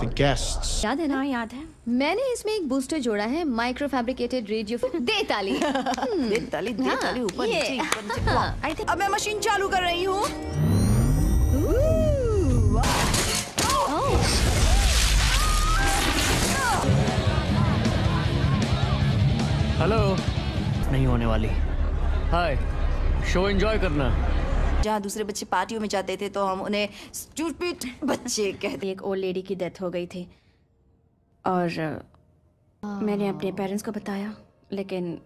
The guests. याद है ना हाँ याद है मैंने इसमें एक बूस्टर जोड़ा है माइक्रो फैब्रिकेटेड रेडियो दे ताली। दे ताली दे ताली ऊपर नीचे आई थिंक अब मैं मशीन चालू कर रही हूँ। हेलो नहीं होने वाली। हाय शो एंजॉय करना। जहाँ दूसरे बच्चे पार्टियों में जाते थे तो हम उन्हें स्टूपिड बच्चे कहते एक ओल्ड लेडी की डेथ हो गई थी। और मैंने अपने पेरेंट्स को बताया लेकिन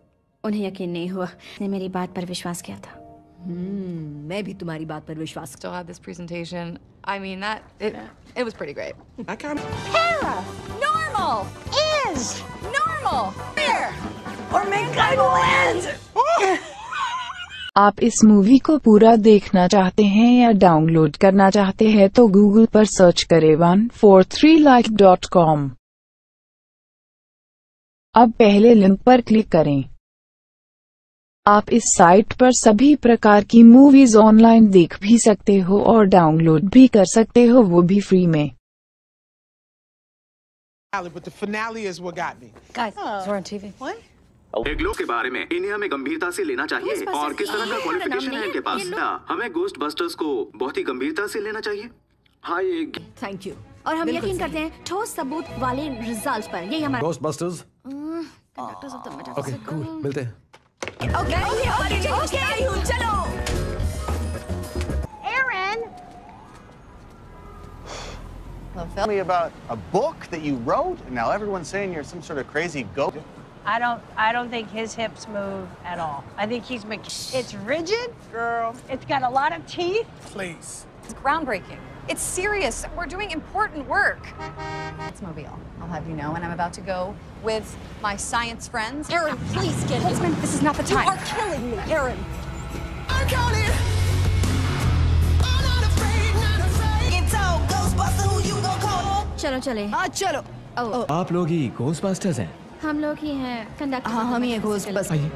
उन्हें यकीन नहीं हुआ ने मेरी बात पर विश्वास किया था हम्म, मैं भी तुम्हारी बात पर विश्वास Still had this presentation. I mean, that it it was pretty great. I. Hera, normal is normal. Here, or mankind will end. आप इस मूवी को पूरा देखना चाहते हैं या डाउनलोड करना चाहते हैं तो गूगल पर सर्च करें one four three like dot com अब पहले लिंक पर क्लिक करें। आप इस साइट पर सभी प्रकार की मूवीज़ ऑनलाइन देख भी सकते हो और डाउनलोड भी कर सकते हो वो भी फ्री में। But the finale is what got me. Guys, we're on TV. What? Glow के बारे में इन्हें हमें गंभीरता से लेना चाहिए और किस तरह का क्वालिफिकेशन है इनके पास? हाँ, हमें गोस्ट बस्टर्स को बहुत ही गंभीरता से लेना चाहिए। हाँ ये थैंक यू और हम बिल्कुल यकीन सही। करते हैं ठोस सबूत वाले रिजल्ट्स पर यही हमारा ghost busters conductors of the okay metaphysical cool मिलते हैं ओके ओके ओके आई हूँ चलो Aaron! Tell me about a book that you wrote, and now everyone's saying you're some sort of crazy goat. I don't I don't think his hips move at all. I think he's mech- it's rigid, girl. It's got a lot of teeth. Please. It's groundbreaking. It's serious. We're doing important work. It's Mobile. I'll have you know. And I'm about to go with my science friends. Aaron, please get Holtzman, this is not the time. You are killing me, Aaron. I'm counting. I'm not afraid, not afraid. Get told, Ghostbuster, who you gonna चलो चले हाँ चलो आप लोग ही ghost bastards हैं हम लोग ही हैं कंडक्टर हाँ हम ही घोस्ट बस आइए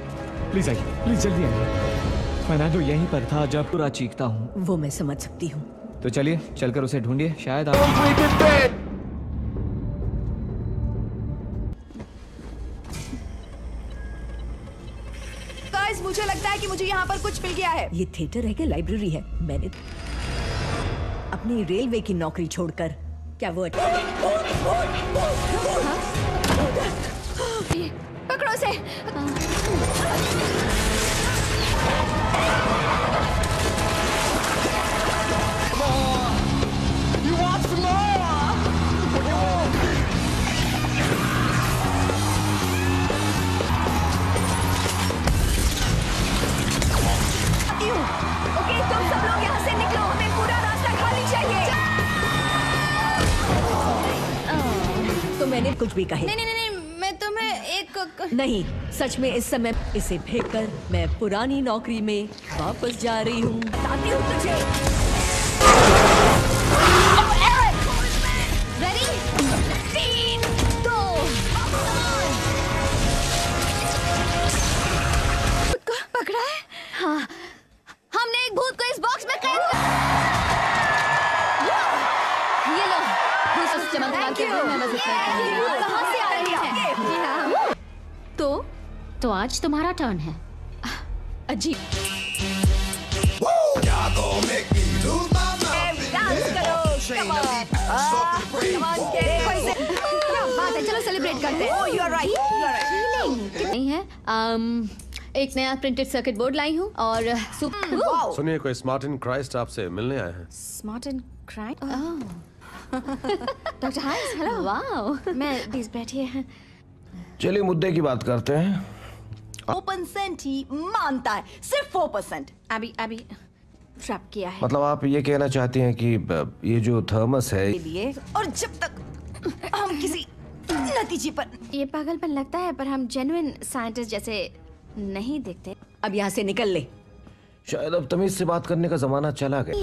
प्लीज आइए प्लीज जल्दी आइए फर्नांडो यहीं पर था जब पूरा चीखता हूँ वो मैं समझ सकती हूँ तो चलिए चलकर उसे ढूंढिए शायद आप गाइस मुझे लगता है कि मुझे यहाँ पर कुछ मिल गया है। ये थिएटर है कि लाइब्रेरी है? मैंने अपनी रेलवे की नौकरी छोड़कर क्या वो पकड़ो से मैंने कुछ भी कहे। नहीं नहीं नहीं मैं तुम्हें एक नहीं सच में इस समय इसे फेंक कर मैं पुरानी नौकरी में वापस जा रही हूँ। बताती हूँ तुझे रेडी तीन दो को पकड़ा है? हाँ। हमने एक भूत को इस बॉक्स में कर तो आज तुम्हारा टर्न है अजीब क्या बात है चलो सेलिब्रेट करते हैं Oh. नहीं है um, एक नया प्रिंटेड सर्किट बोर्ड लाई हूँ और सुनिए कोई स्मार्ट इन क्राइस्ट आपसे मिलने आए हैं स्मार्ट एंड क्राइम डॉक्टर हाइस हेलो वाओ मैं प्लीज़ बैठिए चलिए मुद्दे की बात करते हैं फोर परसेंट ही मानता है सिर्फ़ फोर परसेंट अभी अभी ट्रैप किया है। मतलब आप ये कहना चाहते हैं कि ये जो थर्मस है लिए और जब तक हम किसी नतीजे पर ये पागलपन लगता है पर हम जेन्युइन साइंटिस्ट जैसे नहीं दिखते। अब यहाँ से निकल ले। शायद अब तमीज से बात करने का जमाना चला गया।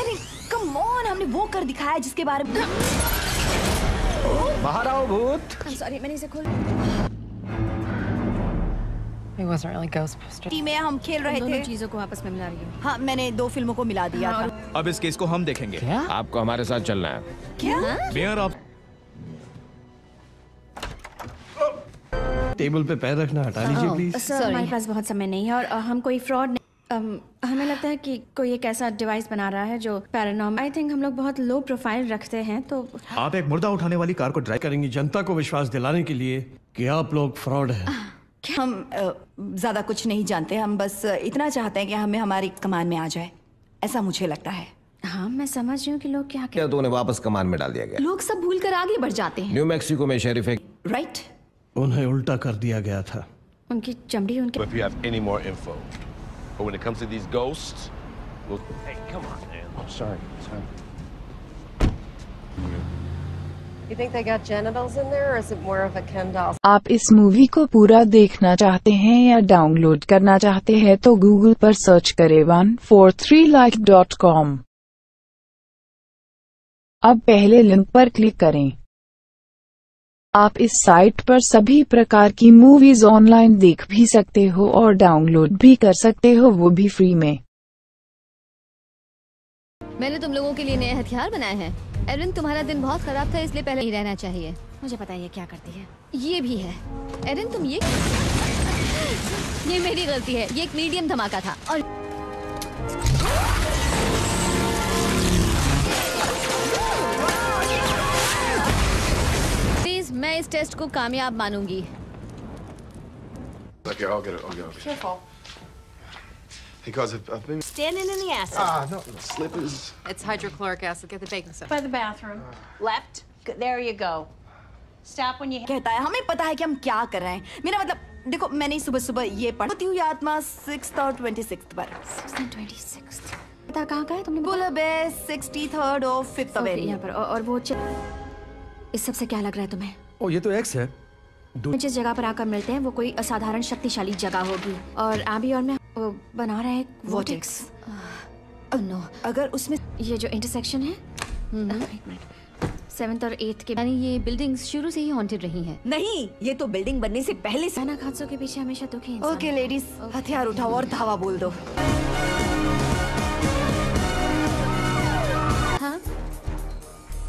अरे कम ऑन हमने वो कर दिखाया जिसके बारे में बाहर आओ भूत। सॉरी मैंने इसे खोल It wasn't really Ghostbusters. Team में हम खेल रहे दोनों थे। चीज़ों को आपस में मिला रही हूँ। हाँ मैंने दो फ़िल्मों को मिला दिया था। अब इस केस को हम देखेंगे। आपको हमारे साथ चलना है। क्या? मेयर आप टेबल पे पैर रखना हटा लीजिए प्लीज़ सर हमारे पास बहुत समय नहीं है और हम कोई फ्रॉड हमें लगता है कि कोई एक ऐसा डिवाइस बना रहा है जो पैरानॉर्म आई थिंक हम लोग बहुत लो प्रोफ़ाइल रखते हैं तो आप एक मुर्दा उठाने वाली कार को ड्राइव करेंगी जनता को विश्वास दिलाने के लिए कि आप लोग फ्रॉड हैं। हम ज़्यादा कुछ नहीं जानते हम बस इतना चाहते हैं कि हमें हमारी कमान में आ जाए ऐसा मुझे लगता है हाँ मैं समझ रही हूँ कि लोग क्या क्या तो उन्हें वापस कमान में डाल दिया गया लोग सब भूल कर आगे बढ़ जाते हैं न्यू मैक्सिको में शेरिफ है राइट उन्हें उल्टा कर दिया गया था उनकी चमड़ी उनके If you have any more info. But when it comes to these ghosts, we'll... Hey, come on, man. I'm sorry. Sorry. You आप इस मूवी को पूरा देखना चाहते हैं या डाउनलोड करना चाहते हैं तो गूगल पर सर्च करें one four three like dot com अब पहले लिंक पर क्लिक करें। आप इस साइट पर सभी प्रकार की मूवीज़ ऑनलाइन देख भी सकते हो और डाउनलोड भी कर सकते हो, वो भी फ्री में। मैंने तुम लोगों के लिए नए हथियार बनाए हैं एरिन तुम्हारा दिन बहुत खराब था इसलिए पहले ही रहना चाहिए मुझे पता है ये क्या करती है ये भी है एरिन तुम ये ये मेरी गलती है ये एक मीडियम धमाका था और प्लीज़ मैं इस टेस्ट को कामयाब मानूँगी Okay, I'll get it. I'll get it. Careful. Because I've, I've been... Standing in the acid. Ah, no, no. Slippers. It's hydrochloric acid. Get the baking soda. By the bathroom. Left. There you go. Stop when you. कहता है हमें पता है कि हम क्या कर रहे हैं मेरा मतलब देखो मैंने सुबह सुबह ये पढ़ा होती हुई आत्मा सिक्स और ट्वेंटी सिक्स पर पता कहाँ का है तुमने बोला बे सिक्सटी थर्ड और फिफ्थ यहाँ पर और, और वो च... इस सबसे क्या लग रहा है तुम्हें ओ ये तो एक्स है जिस जगह पर आकर मिलते हैं वो कोई असाधारण शक्तिशाली जगह होगी और आबी और मैं बना रहे हैं Vortex. नो अगर उसमें ये जो इंटरसेक्शन है एक मिनट सेवेंथ और एट्थ के यानी ये बिल्डिंग्स शुरू से ही हॉन्टेड रही हैं। नहीं ये तो बिल्डिंग बनने से पहले से अचानक हादसों के पीछे हमेशा दुख ओके लेडीज़ हथियार उठाओ और धावा बोल दो। हाँ?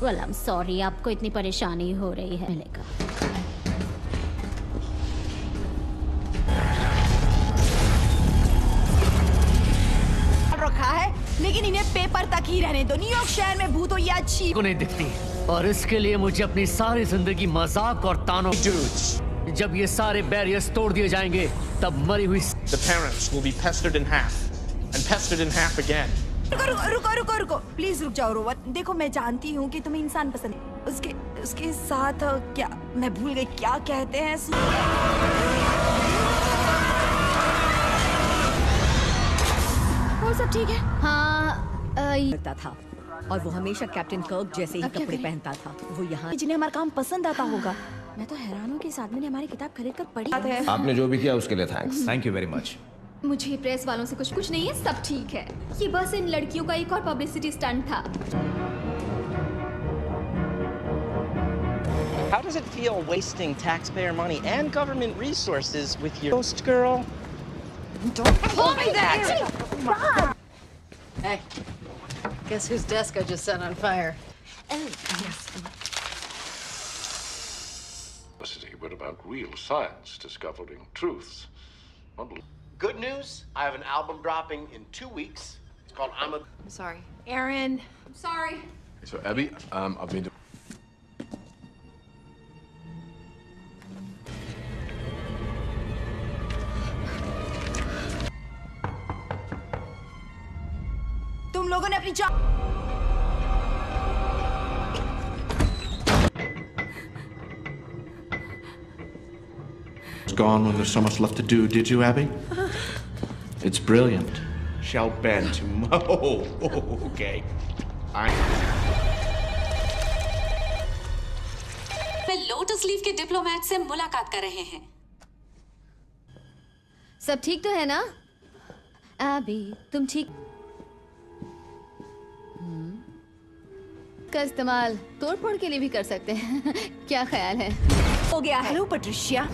वेल आई एम सॉरी आपको इतनी परेशानी हो रही है। मिलेगा। लेकिन इन्हें पेपर तक ही रहने दो। न्यूयॉर्क शहर में भूतों ये अच्छी को नहीं दिखती। और इसके लिए मुझे अपनी सारी ज़िंदगी मज़ाक और तानों जब ये सारे बैरियर्स तोड़ दिए जाएँगे तब मरी हुई The parents will be pestered in half, and pestered in half again. रुको रुको रुको रुको रुको। प्लीज़ रुक जाओ रोवर देखो मैं जानती हूँ कि तुम्हें इंसान पसंद है उसके उसके साथ क्या मैं भूल गई। क्या कहते हैं ठीक है? हाँ करता था। और वो हमेशा कैप्टन कर्क जैसे ही कपड़े पहनता था। वो यहाँ जिन्हें हमारा काम पसंद आता होगा। मैं तो हैरान हूँ कि इस आदमी ने हमारी किताब खरीद कर पढ़ी है। आपने जो भी किया उसके लिए thanks thank you very much मुझे प्रेस वालों से कुछ कुछ नहीं है सब ठीक है। ये बस इन लड़कियों का एक और पब्लिसिटी स्टंट था। How does it feel wasting taxpayer money and government resources with your ghost girl? Don't Pull me that! Hey, guess whose desk I just set on fire? Oh, yes. Publicity, but about real science discovering truths. Good news, I have an album dropping in two weeks. It's called I'm a. I'm sorry. Aaron, I'm sorry. So, Abby, um, I've been. तुम लोगों ने अपनी जान gone when there's so much left to do, did you, Abby? It's brilliant. Shall bend to mo. Oh, okay. I. वे lotus leaf के diplomat से मुलाकात कर रहे हैं सब ठीक तो है ना अभी तुम ठीक का इस्तेमाल तोड़ फोड़ के लिए भी कर सकते हैं। क्या ख्याल है? हो गया है। हेलो पट्रिशिया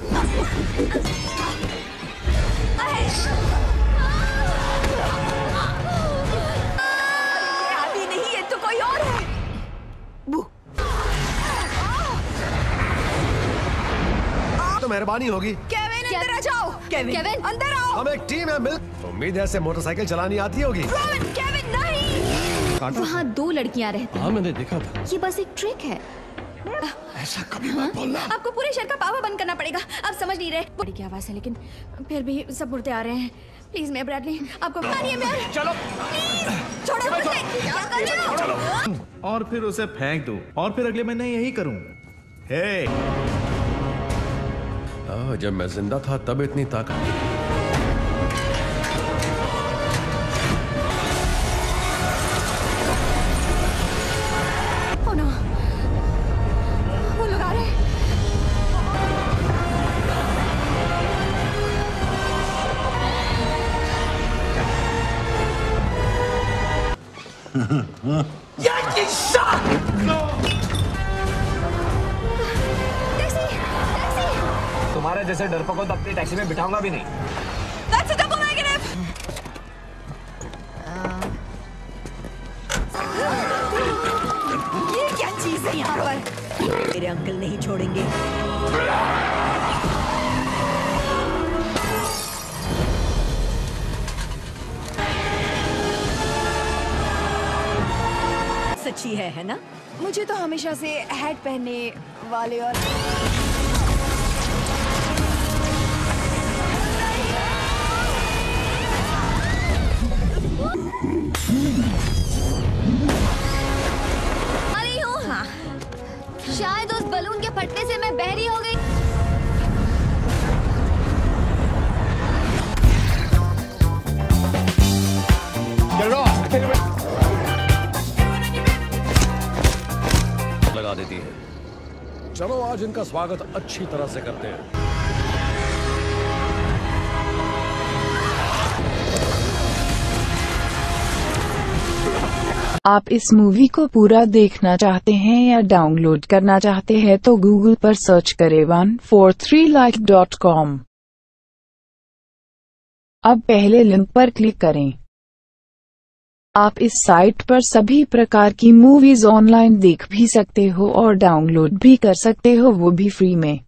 नहीं ये तो कोई और है। तो मेहरबानी होगी। केविन अंदर आ जाओ। केविन केविन अंदर आओ। हम एक टीम है मिल उम्मीद है ऐसे मोटरसाइकिल चलानी आती होगी। केविन नहीं। वहाँ दो लड़कियाँ रहती हाँ। मैंने देखा था। ये बस एक ट्रिक है। ऐसा कभी मत बोलना। आपको पूरे शहर का पावा बंद करना पड़ेगा। आप समझ नहीं रहे। बड़ी की आवाज़ है लेकिन फिर भी सब मुड़ते आ रहे हैं। प्लीज़ मैं ब्रैडली आपको मानिए मैं। चलो। छोड़ो हो? और फिर उसे फेंक दो। और फिर अगले महीने यही करूँ। हे हाँ, जब मैं ज़िंदा था तब इतनी ताकत Yankee shot! तुम्हारे जैसे डरपोकों तो अपनी टैक्सी में बिठाऊँगा भी नहीं। That's a double negative. ये क्या चीज़ है यहाँ पर? मेरे अंकल नहीं छोड़ेंगे। सच्ची है है ना? मुझे तो हमेशा से हैट पहनने वाले और आज इनका स्वागत अच्छी तरह से करते हैं। आप इस मूवी को पूरा देखना चाहते हैं या डाउनलोड करना चाहते हैं तो गूगल पर सर्च करें one four three like dot com अब पहले लिंक पर क्लिक करें। आप इस साइट पर सभी प्रकार की मूवीज़ ऑनलाइन देख भी सकते हो और डाउनलोड भी कर सकते हो, वो भी फ्री में।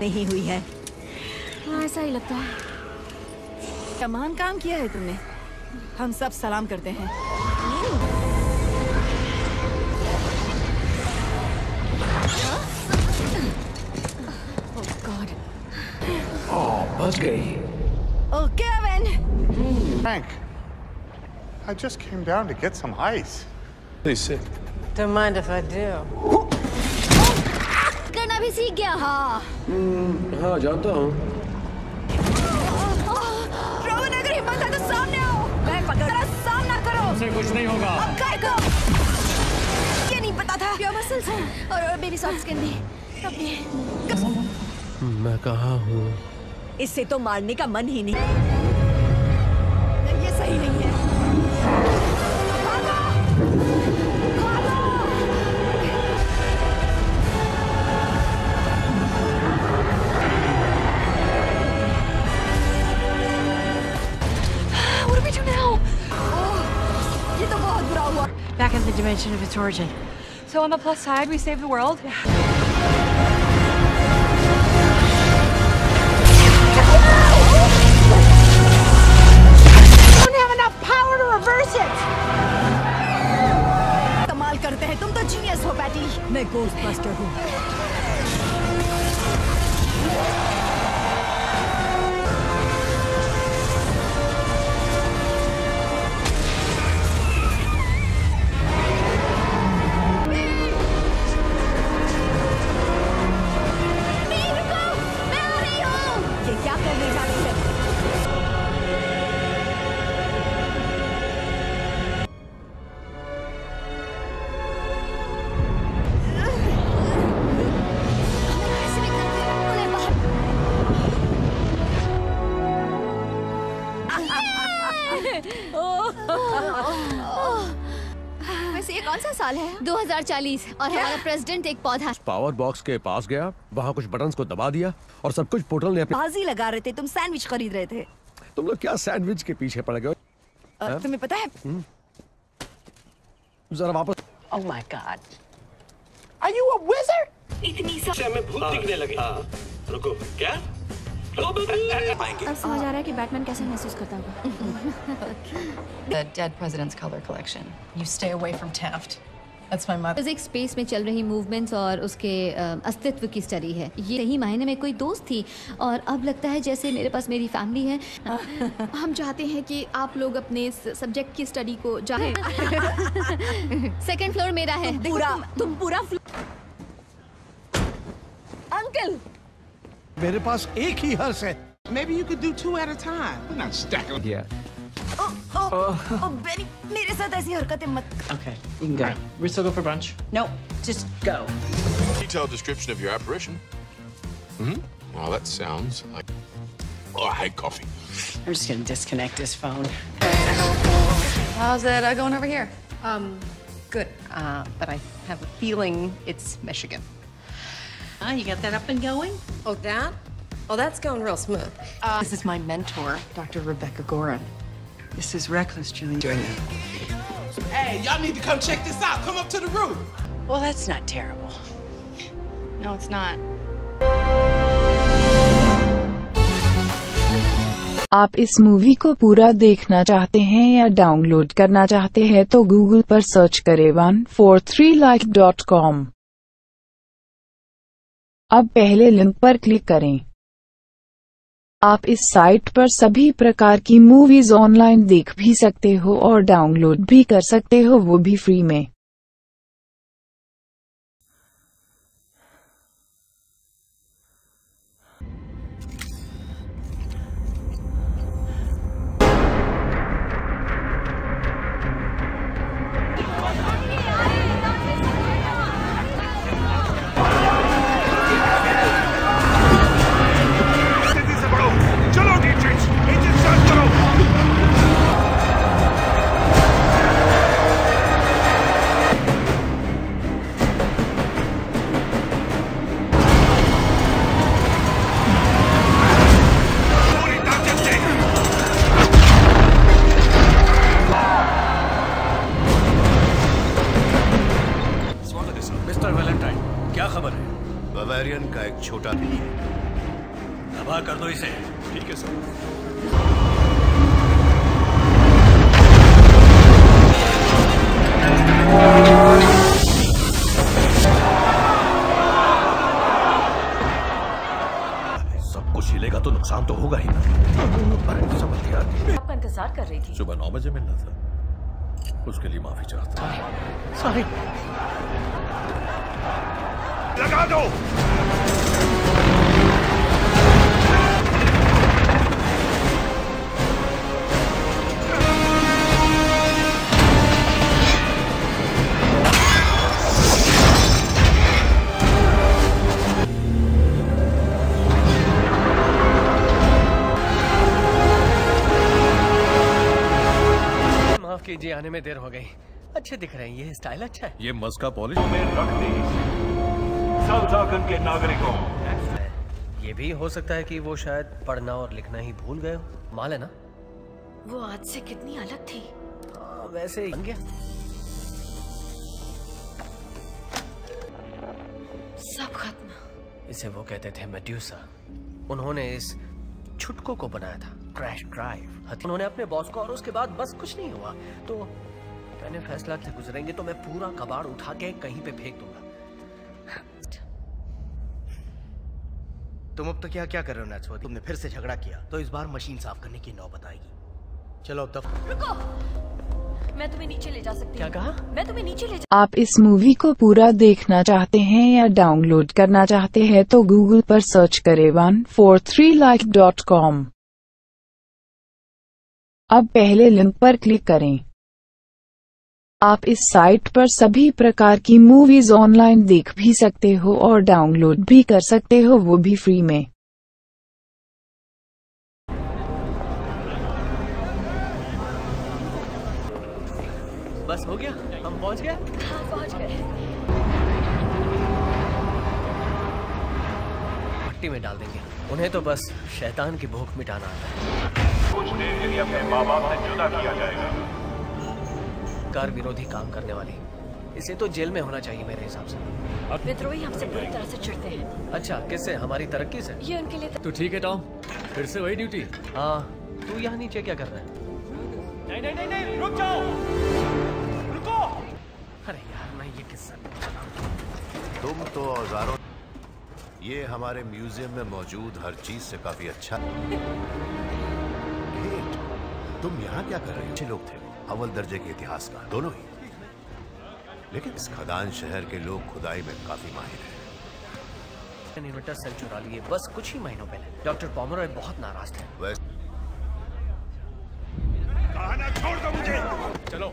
नहीं हुई है हाँ, ऐसा ही लगता है तमाम काम किया है तुमने हम सब सलाम करते हैं Oh बच गई Oh, Kevin! Frank, I just came down to get some ice. He's sick. Don't mind if I do. करना भी सीख गया हाँ हाँ जानता हूँ। रोहन अगर हिम्मत है तो सामने आओ। मैं पकड़ सामना करो। उसे कुछ नहीं होगा। अब काय को ये नहीं पता था। प्योर मसल्स और, और बेबी सॉफ्ट स्किन भी। अपने मैं कहाँ हूँ? इससे तो मारने का मन ही नहीं। ये सही नहीं है। Back in the dimension of its origin. So on the plus side, we saved the world. don't have enough power to reverse it. कमाल करते हैं तुम तो जीनियस हो बैटी मैं गोस्ट बस्टर हूँ 2040 और हमारा प्रेसिडेंट एक पौधा पावर बॉक्स के पास गया वहाँ कुछ बटन्स को दबा दिया और सब कुछ पोर्टल ने अपने बाजी लगा रहे थे तुम सैंडविच खरीद रहे थे तुम लोग क्या सैंडविच के पीछे पड़ गए हो? हाँ? तुम्हें पता है हम्म? जरा वापस Oh my God. Are you a wizard? इतनी सा में भूत दिखने लगे रुको क्या अब समझ आ रहा है कि बैटमैन कैसे महसूस करता होगा The dead president's color collection. You stay away from Taft. That's my mother. Physics space में चल रही मूवमेंट्स और उसके अस्तित्व की स्टडी है ये ही मायने में कोई दोस्त थी और अब लगता है जैसे मेरे पास मेरी फैमिली है हम चाहते हैं कि आप लोग अपने सब्जेक्ट की स्टडी को जाएँ सेकंड फ्लोर मेरा है पूरा तुम पूरा अंकल मेरे पास एक ही हर्ष है Maybe you could do two at a time. We're not stacking. Yeah. ओ ओ ओ बेनी मेरे साथ ऐसी हरकतें मत Okay, you can go. We still go for brunch? No, just go. Detailed description of your apparition. Hmm? Well, that sounds like. Oh, I hate coffee. I'm just gonna disconnect this phone. How's it uh, going over here? Um, good. Uh, but I have a feeling it's Michigan. Ah, you got that up and going? Oh, that? Oh, that's going real smooth. Uh, this is my mentor, Dr. Rebecca Goran. This is reckless, Julie. Doing that. Hey, y'all need to come check this out. Come up to the roof. Well, that's not terrible. No, it's not. आप इस movie को पूरा देखना चाहते हैं या download करना चाहते हैं तो गूगल पर सर्च करें one four three like dot com अब पहले लिंक पर क्लिक करें आप इस साइट पर सभी प्रकार की मूवीज़ ऑनलाइन देख भी सकते हो और डाउनलोड भी कर सकते हो, वो भी फ्री में। उसके लिए माफ़ी चाहता हूँ। सॉरी रहे हैं। ये स्टाइल अच्छा है ये मस्का पॉलिश में रख दी। साउथाकन के नागरिकों। ये भी हो सकता है कि वो शायद पढ़ना और लिखना ही भूल गए हो। माल है ना? वो आज से कितनी अलग थी। हाँ, वैसे ही। गया। सब खत्म। इसे वो कहते थे मेड्यूसा। उन्होंने इस छुटको को बनाया था। क्रैश ड्राइव उन्होंने अपने बॉस को और उसके बाद बस कुछ नहीं हुआ। तो मैंने फैसला किया गुजरेंगे तो मैं पूरा कबाड़ उठा के कहीं पे फेंक दूँगा। तुम अब तो क्या क्या कर रहे हो नैचुआ तुमने फिर से झगड़ा किया तो इस बार मशीन साफ़ करने की नौबत आएगी। चलो अब दफ रुको! मैं तुम्हें नीचे ले जा सकती क्या कहा? मैं तुम्हें नीचे ले जा आप इस मूवी को पूरा देखना चाहते हैं या डाउनलोड करना चाहते हैं तो गूगल पर सर्च करें one four three like dot com अब पहले लिंक पर क्लिक करें। आप इस साइट पर सभी प्रकार की मूवीज़ ऑनलाइन देख भी सकते हो और डाउनलोड भी कर सकते हो वो भी फ्री में। बस हो गया? हम पहुँच गए? हाँ पहुँच गए। मिट्टी में डाल देंगे। उन्हें तो बस शैतान की भूख मिटाना आता कुछ देर के लिए अपने माँ बाप से जुदा किया जाएगा। है कार विरोधी काम करने वाली। इसे तो जेल में होना चाहिए मेरे हिसाब से। विद्रोही हमसे बुरी तरह से चिढ़ते हैं। अच्छा किससे? हमारी तरक्की से? ये उनके लिए तो ठीक है टॉम। फिर से वही ड्यूटी। हाँ तू यहाँ नीचे क्या कर रहा है? नहीं नहीं नहीं नहीं रुक जाओ। रुको। अरे यार मैं ये किस्सा तुम तो औजारों ये हमारे म्यूज़ियम में मौजूद हर चीज़ से काफ़ी अच्छा तुम यहाँ क्या कर रहे हो? अच्छे लोग थे। अव्वल दर्जे के इतिहास का दोनों ही। लेकिन इस खदान शहर के लोग खुदाई में काफ़ी माहिर हैं। इन्वर्टर सेल चुरा लिए बस कुछ ही महीनों पहले। डॉक्टर पॉमरॉय बहुत नाराज़ थे। कहाना छोड़ दो मुझे। चलो।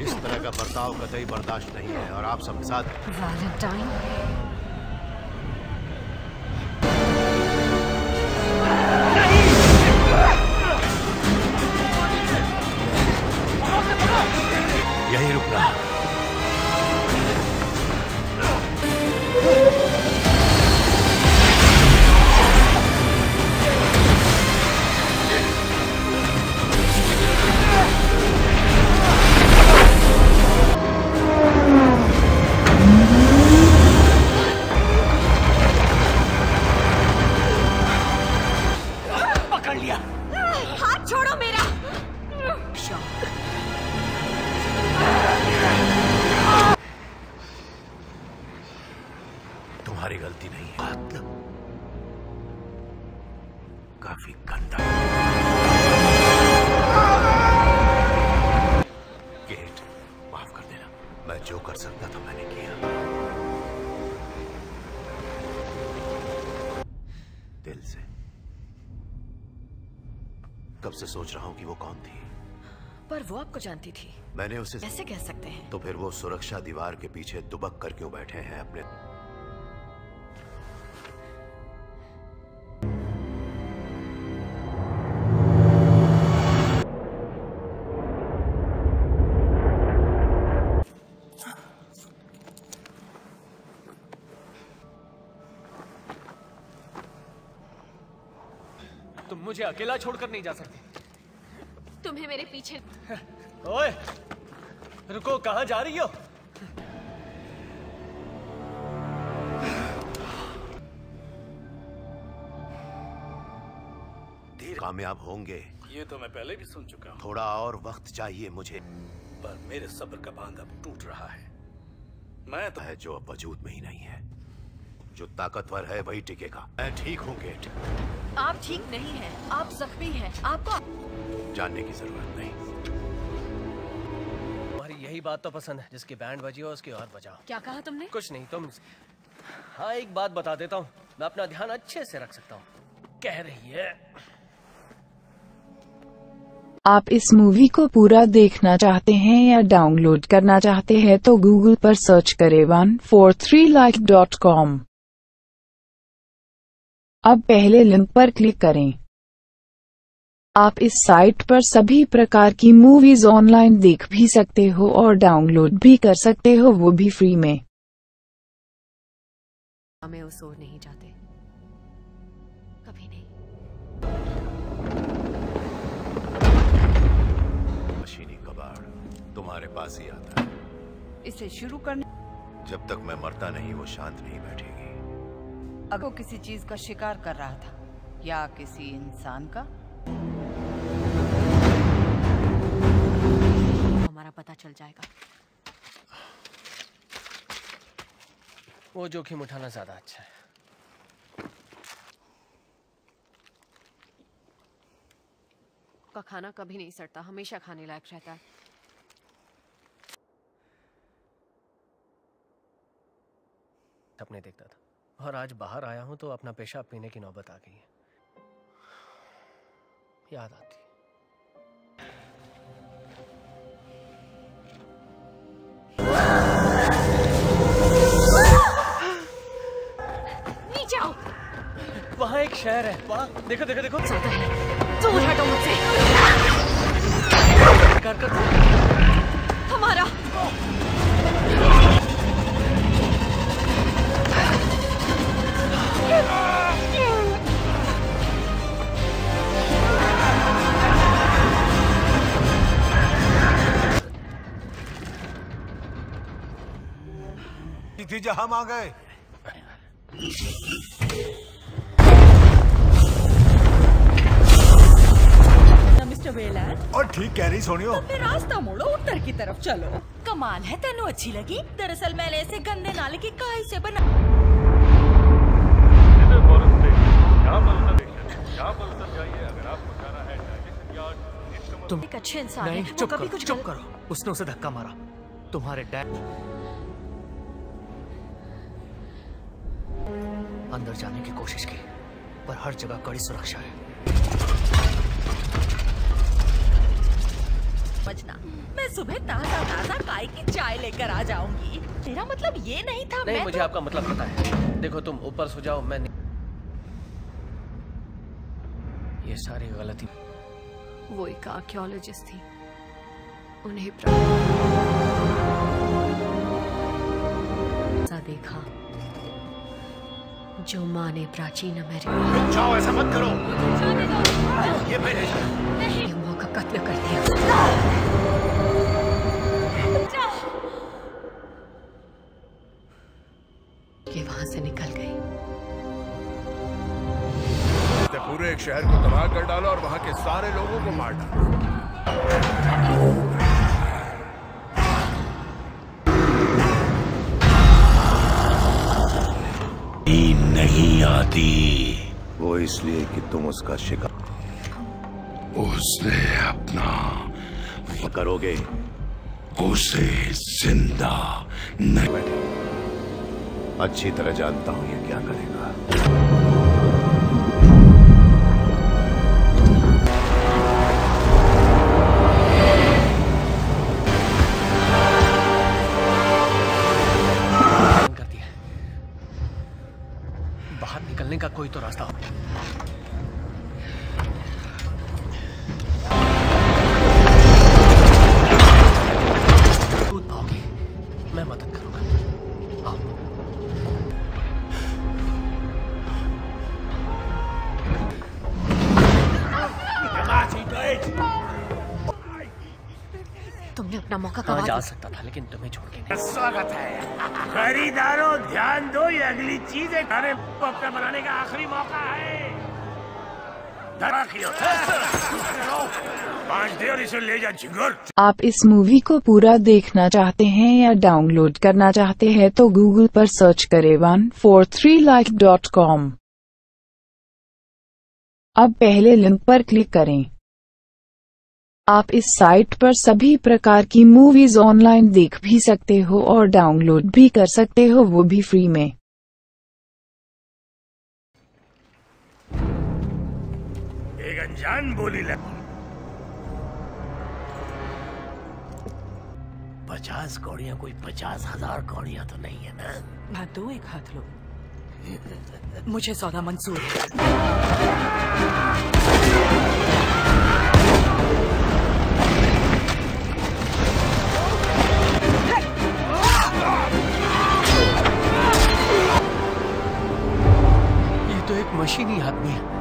इस तरह का बर्ताव कतई बर्दाश्त नहीं है और आप सब साथ वैलेंटाइन यही रुकना पकड़ वो आपको जानती थी। मैंने उसे कैसे कह सकते हैं। तो फिर वो सुरक्षा दीवार के पीछे दुबक कर क्यों बैठे हैं अपने तुम मुझे अकेला छोड़कर नहीं जा सकती। तुम्हें मेरे पीछे। ओए रुको कहाँ जा रही हो? कामयाब होंगे। ये तो मैं पहले भी सुन चुका हूँ। थोड़ा और वक्त चाहिए मुझे। पर मेरे सब्र का बाँध अब टूट रहा है। मैं तो है जो अब वजूद में ही नहीं है। जो ताकतवर है वही टिकेगा। मैं ठीक हूँ गेट। आप ठीक नहीं हैं आप जख्मी हैं आपको जानने की ज़रूरत नहीं। तुम्हारी यही बात तो पसंद है जिसकी बैंड बजी हो उसकी और बजाओ। क्या कहा तुमने? कुछ नहीं तुम हाँ एक बात बता देता हूँ। मैं अपना ध्यान अच्छे से रख सकता हूँ। कह रही है। आप इस मूवी को पूरा देखना चाहते हैं या डाउनलोड करना चाहते हैं तो गूगल पर सर्च करें one four three like dot com अब पहले लिंक पर क्लिक करें। आप इस साइट पर सभी प्रकार की मूवीज़ ऑनलाइन देख भी सकते हो और डाउनलोड भी कर सकते हो वो भी फ्री में। हमें उस ओर नहीं जाते। कभी नहीं। मशीनी कबाड़ तुम्हारे पास ही आता है। इसे शुरू करने जब तक मैं मरता नहीं वो शांत नहीं बैठेगी। अगर वो किसी चीज़ का शिकार कर रहा था या किसी इंसान का हमारा पता चल जाएगा। वो जोखिम उठाना ज़्यादा अच्छा है। का खाना कभी नहीं सड़ता हमेशा खाने लायक रहता है। सपने देखता था। और आज बाहर आया हूँ तो अपना पेशाब पीने की नौबत आ गई है। याद आती नीचे आओ। वहाँ एक शहर है। वहाँ देखो देखो देखो। दूर हटो मुझसे। कर कर हमारा। नतीजा हम आ गए। मिस्टर वेलैंड और ठीक कह रही सोनियो। तुमने रास्ता मोड़ो उत्तर की तरफ़ चलो। कमाल है तेनू अच्छी लगी। दरअसल मैंने इसे गंदे नाले की काई से बना तुम एक अच्छे इंसान है कभी कुछ चुप करो। उसने उसे धक्का मारा। तुम्हारे डैड अंदर जाने की कोशिश की पर हर जगह कड़ी सुरक्षा है। समझना मैं सुबह ताज़ा ताज़ा काय की चाय लेकर आ जाऊँगी। तेरा मतलब ये नहीं था नहीं मैं मुझे तो... आपका मतलब पता है। देखो तुम ऊपर सो जाओ मैं नहीं ये सारी गलती वो एक आर्कियोलॉजिस्ट थी। उन्हें देखा। जो माँ ने प्राचीन अमेरिका जाओ ऐसा मत करो। ये मेरे माँ का कत्ल कर दिया। कि वहाँ से निकल गई। पूरे एक शहर को तबाह कर डाला और वहाँ के सारे लोगों को मार डाला। वो वो इसलिए कि तुम उसका शिकार। उसने अपना करोगे? उसे ज़िंदा नहीं। अच्छी तरह जानता हूँ ये क्या करेगा। लेकिन तुम्हें छोड़ के नहीं। स्वागत है। खरीदारों ध्यान दो ये अगली चीज़ है। खाने पॉपकॉर्न बनाने का आखिरी मौका है। आप इस मूवी को पूरा देखना चाहते हैं या डाउनलोड करना चाहते हैं तो गूगल पर सर्च करें one four three like dot com अब पहले लिंक पर क्लिक करें। आप इस साइट पर सभी प्रकार की मूवीज़ ऑनलाइन देख भी सकते हो और डाउनलोड भी कर सकते हो वो भी फ्री में। एक अनजान बोली लग पचास कौड़ियाँ कोई पचास हज़ार कौड़ियाँ तो नहीं है ना? हाथ दो एक हाथ लो। मुझे सौदा मंजूर है। एक मशीनी आदमी है।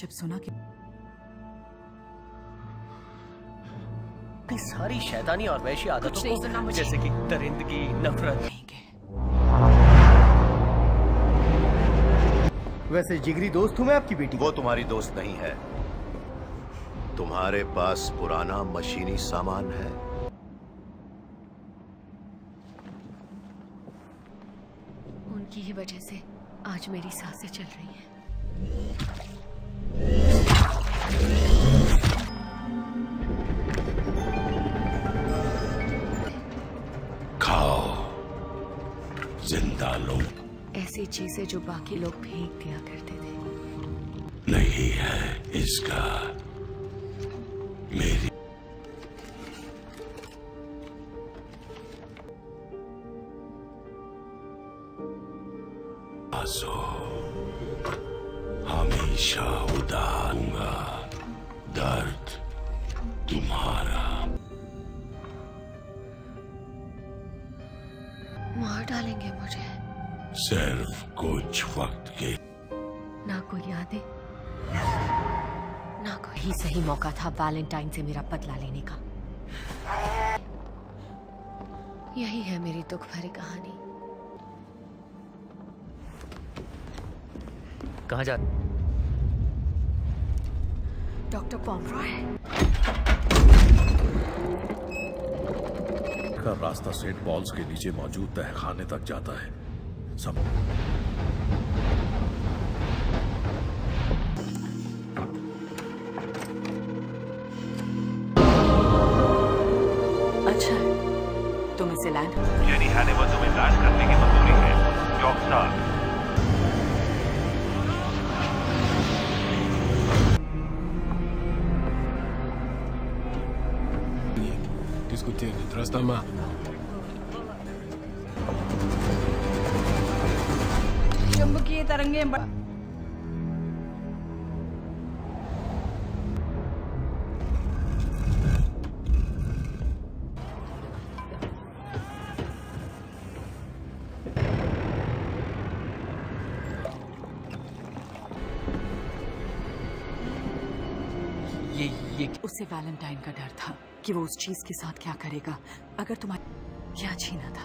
जब सुना कि अपनी सारी शैतानी और वैशी आदतों को जैसे कि दरिंदगी नफरत। वैसे जिगरी दोस्त हूँ मैं आपकी बेटी। वो तुम्हारी दोस्त नहीं है। तुम्हारे पास पुराना मशीनी सामान है। उनकी ही वजह से आज मेरी साँसें चल रही हैं। ऐसी चीज़ें जो बाकी लोग फेंक दिया करते थे। नहीं है इसका। मेरी था वैलेंटाइन से मेरा बदला लेने का। यही है मेरी दुख भरी कहानी। कहा जा डॉक्टर पॉमरॉय। का रास्ता सेंट पॉल्स के नीचे मौजूद तहखाने तक जाता है। सब stop. Diskutieren nicht, Rastama. Kita renggem. उसे वैलेंटाइन का डर था कि वो उस चीज़ के साथ क्या करेगा अगर तुम्हारे क्या छीना था।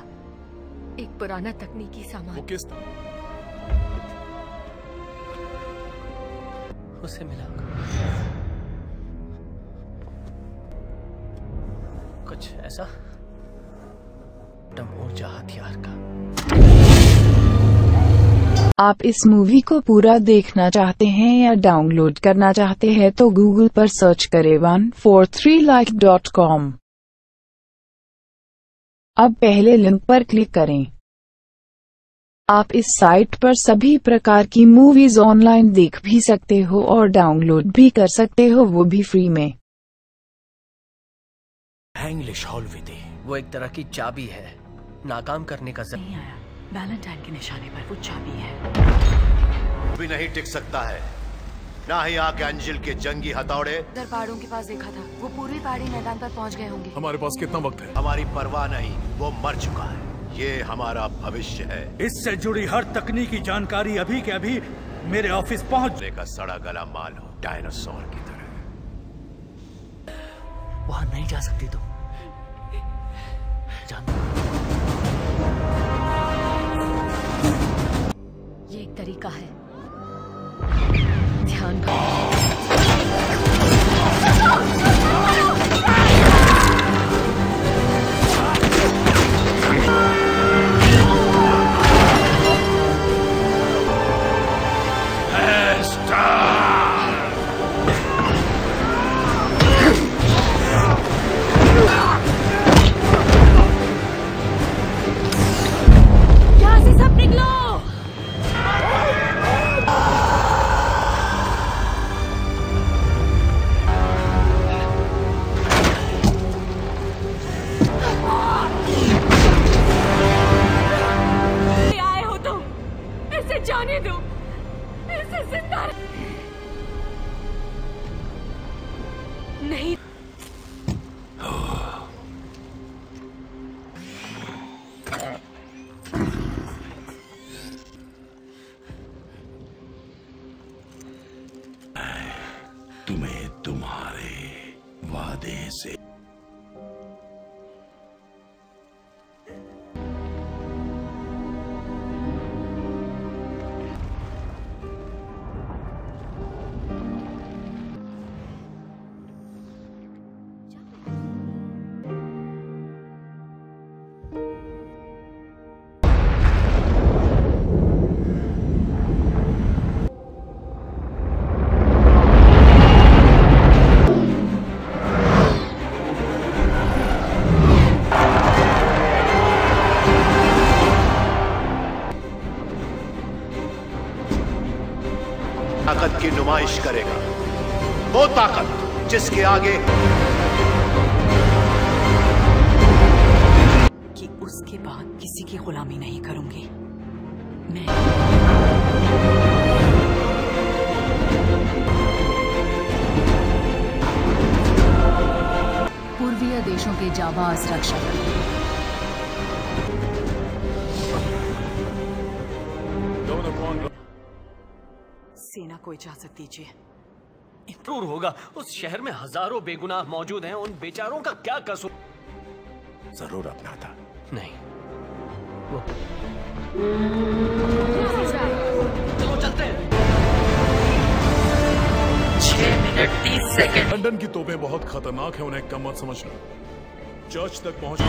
एक पुराना तकनीकी सामान। किस था? उसे मिला। आप इस मूवी को पूरा देखना चाहते हैं या डाउनलोड करना चाहते हैं तो गूगल पर सर्च करें one four three like dot com अब पहले लिंक पर क्लिक करें। आप इस साइट पर सभी प्रकार की मूवीज़ ऑनलाइन देख भी सकते हो और डाउनलोड भी कर सकते हो वो भी फ्री में। इंग्लिश हॉल विधि वो एक तरह की चाबी है नाकाम करने का जर... वैलेंटाइन के निशाने पर वो चाबी है। भी नहीं टिक सकता है। ना ही आके अंजिल के जंगी हथौड़े। उधर पहाड़ों के पास देखा था। वो पूर्वी पहाड़ी मैदान पर पहुँच गए होंगे। हमारे पास कितना वक्त है? हमारी परवाह नहीं वो मर चुका है। ये हमारा भविष्य है। इससे जुड़ी हर तकनीकी जानकारी अभी के अभी मेरे ऑफ़िस पहुँच का सड़ा गला माल हो डायनासोर की तरह। वहाँ नहीं जा सकती तुम। जान ये तरीका है। ध्यान जिसके आगे। कि उसके बाद किसी की गुलामी नहीं करूँगी। मैं पूर्वीय देशों के जाबाज रक्षक। सेना को इजाज़त दीजिए। ज़रूर होगा। उस शहर में हज़ारों बेगुनाह मौजूद हैं। उन बेचारों का क्या कसूर? ज़रूर अपना था। नहीं। वो चलो चलते हैं। छह मिनट तीस सेकंड। लंदन की तोपें बहुत खतरनाक है उन्हें कम मत समझना। चर्च तक पहुँच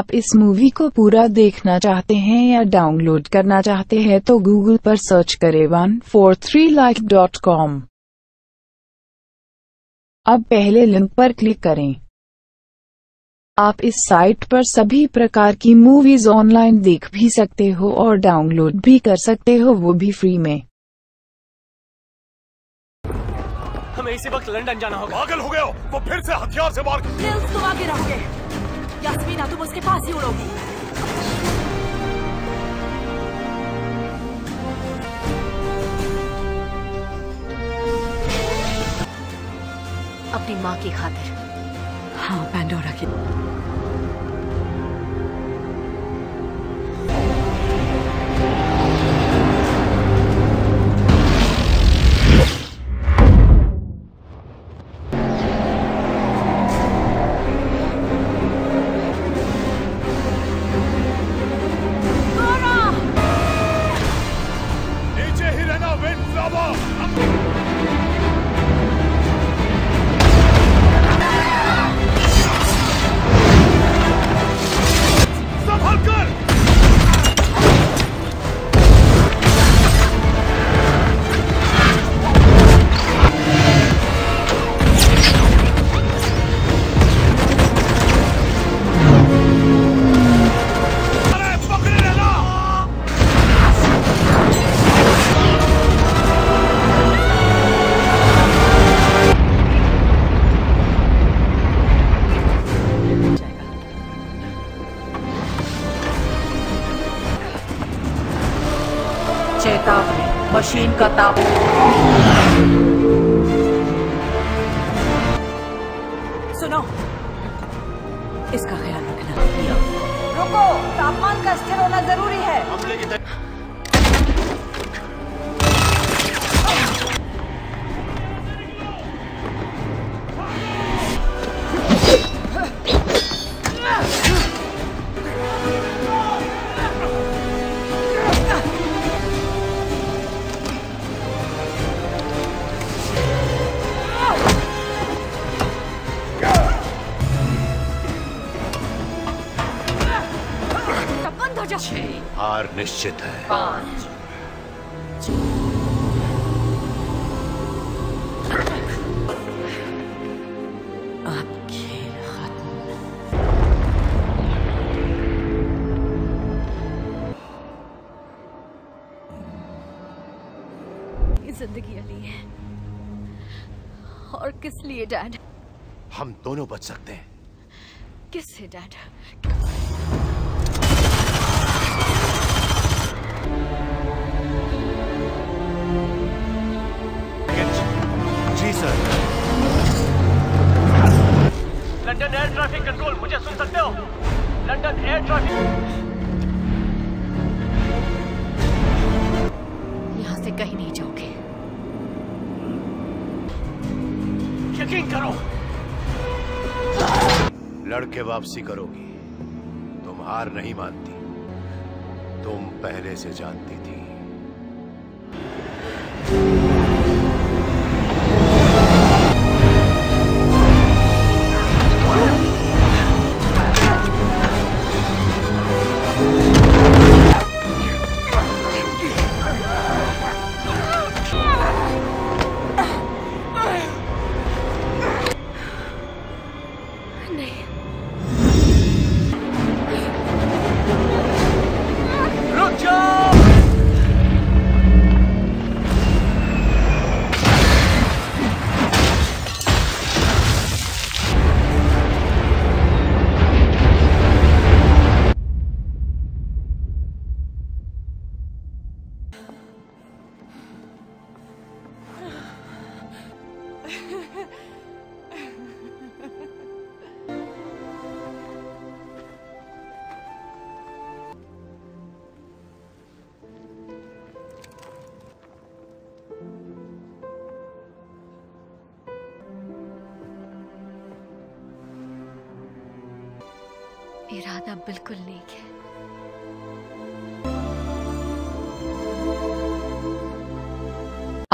आप इस मूवी को पूरा देखना चाहते हैं या डाउनलोड करना चाहते हैं तो गूगल पर सर्च करें one four three like dot com अब पहले लिंक पर क्लिक करें। आप इस साइट पर सभी प्रकार की मूवीज़ ऑनलाइन देख भी सकते हो और डाउनलोड भी कर सकते हो वो भी फ्री में। हमें इसी वक्त लंदन जाना होगा। पागल हो गए हो वो फिर से हथियार से मार रहोगे। यास्मीना तुम उसके पास ही उड़ोगी अपनी माँ की खातिर। हाँ पैंडोरा की। मशीन सुनो। इसका ख्याल रखना। रुको तापमान का स्थिर होना ज़रूरी है। निश्चित है। पाँच ज़िंदगी अली है। और किस लिए डैड? हम दोनों बच सकते हैं। किससे डैड? लड़के वापसी करोगी। तुम हार नहीं मानती। तुम पहले से जानती थी।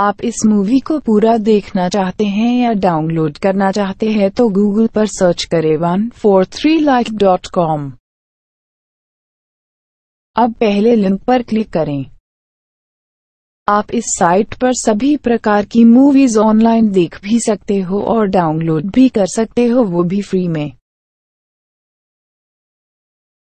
आप इस मूवी को पूरा देखना चाहते हैं या डाउनलोड करना चाहते हैं तो गूगल पर सर्च करें one four three like dot com अब पहले लिंक पर क्लिक करें। आप इस साइट पर सभी प्रकार की मूवीज़ ऑनलाइन देख भी सकते हो और डाउनलोड भी कर सकते हो, वो भी फ्री में।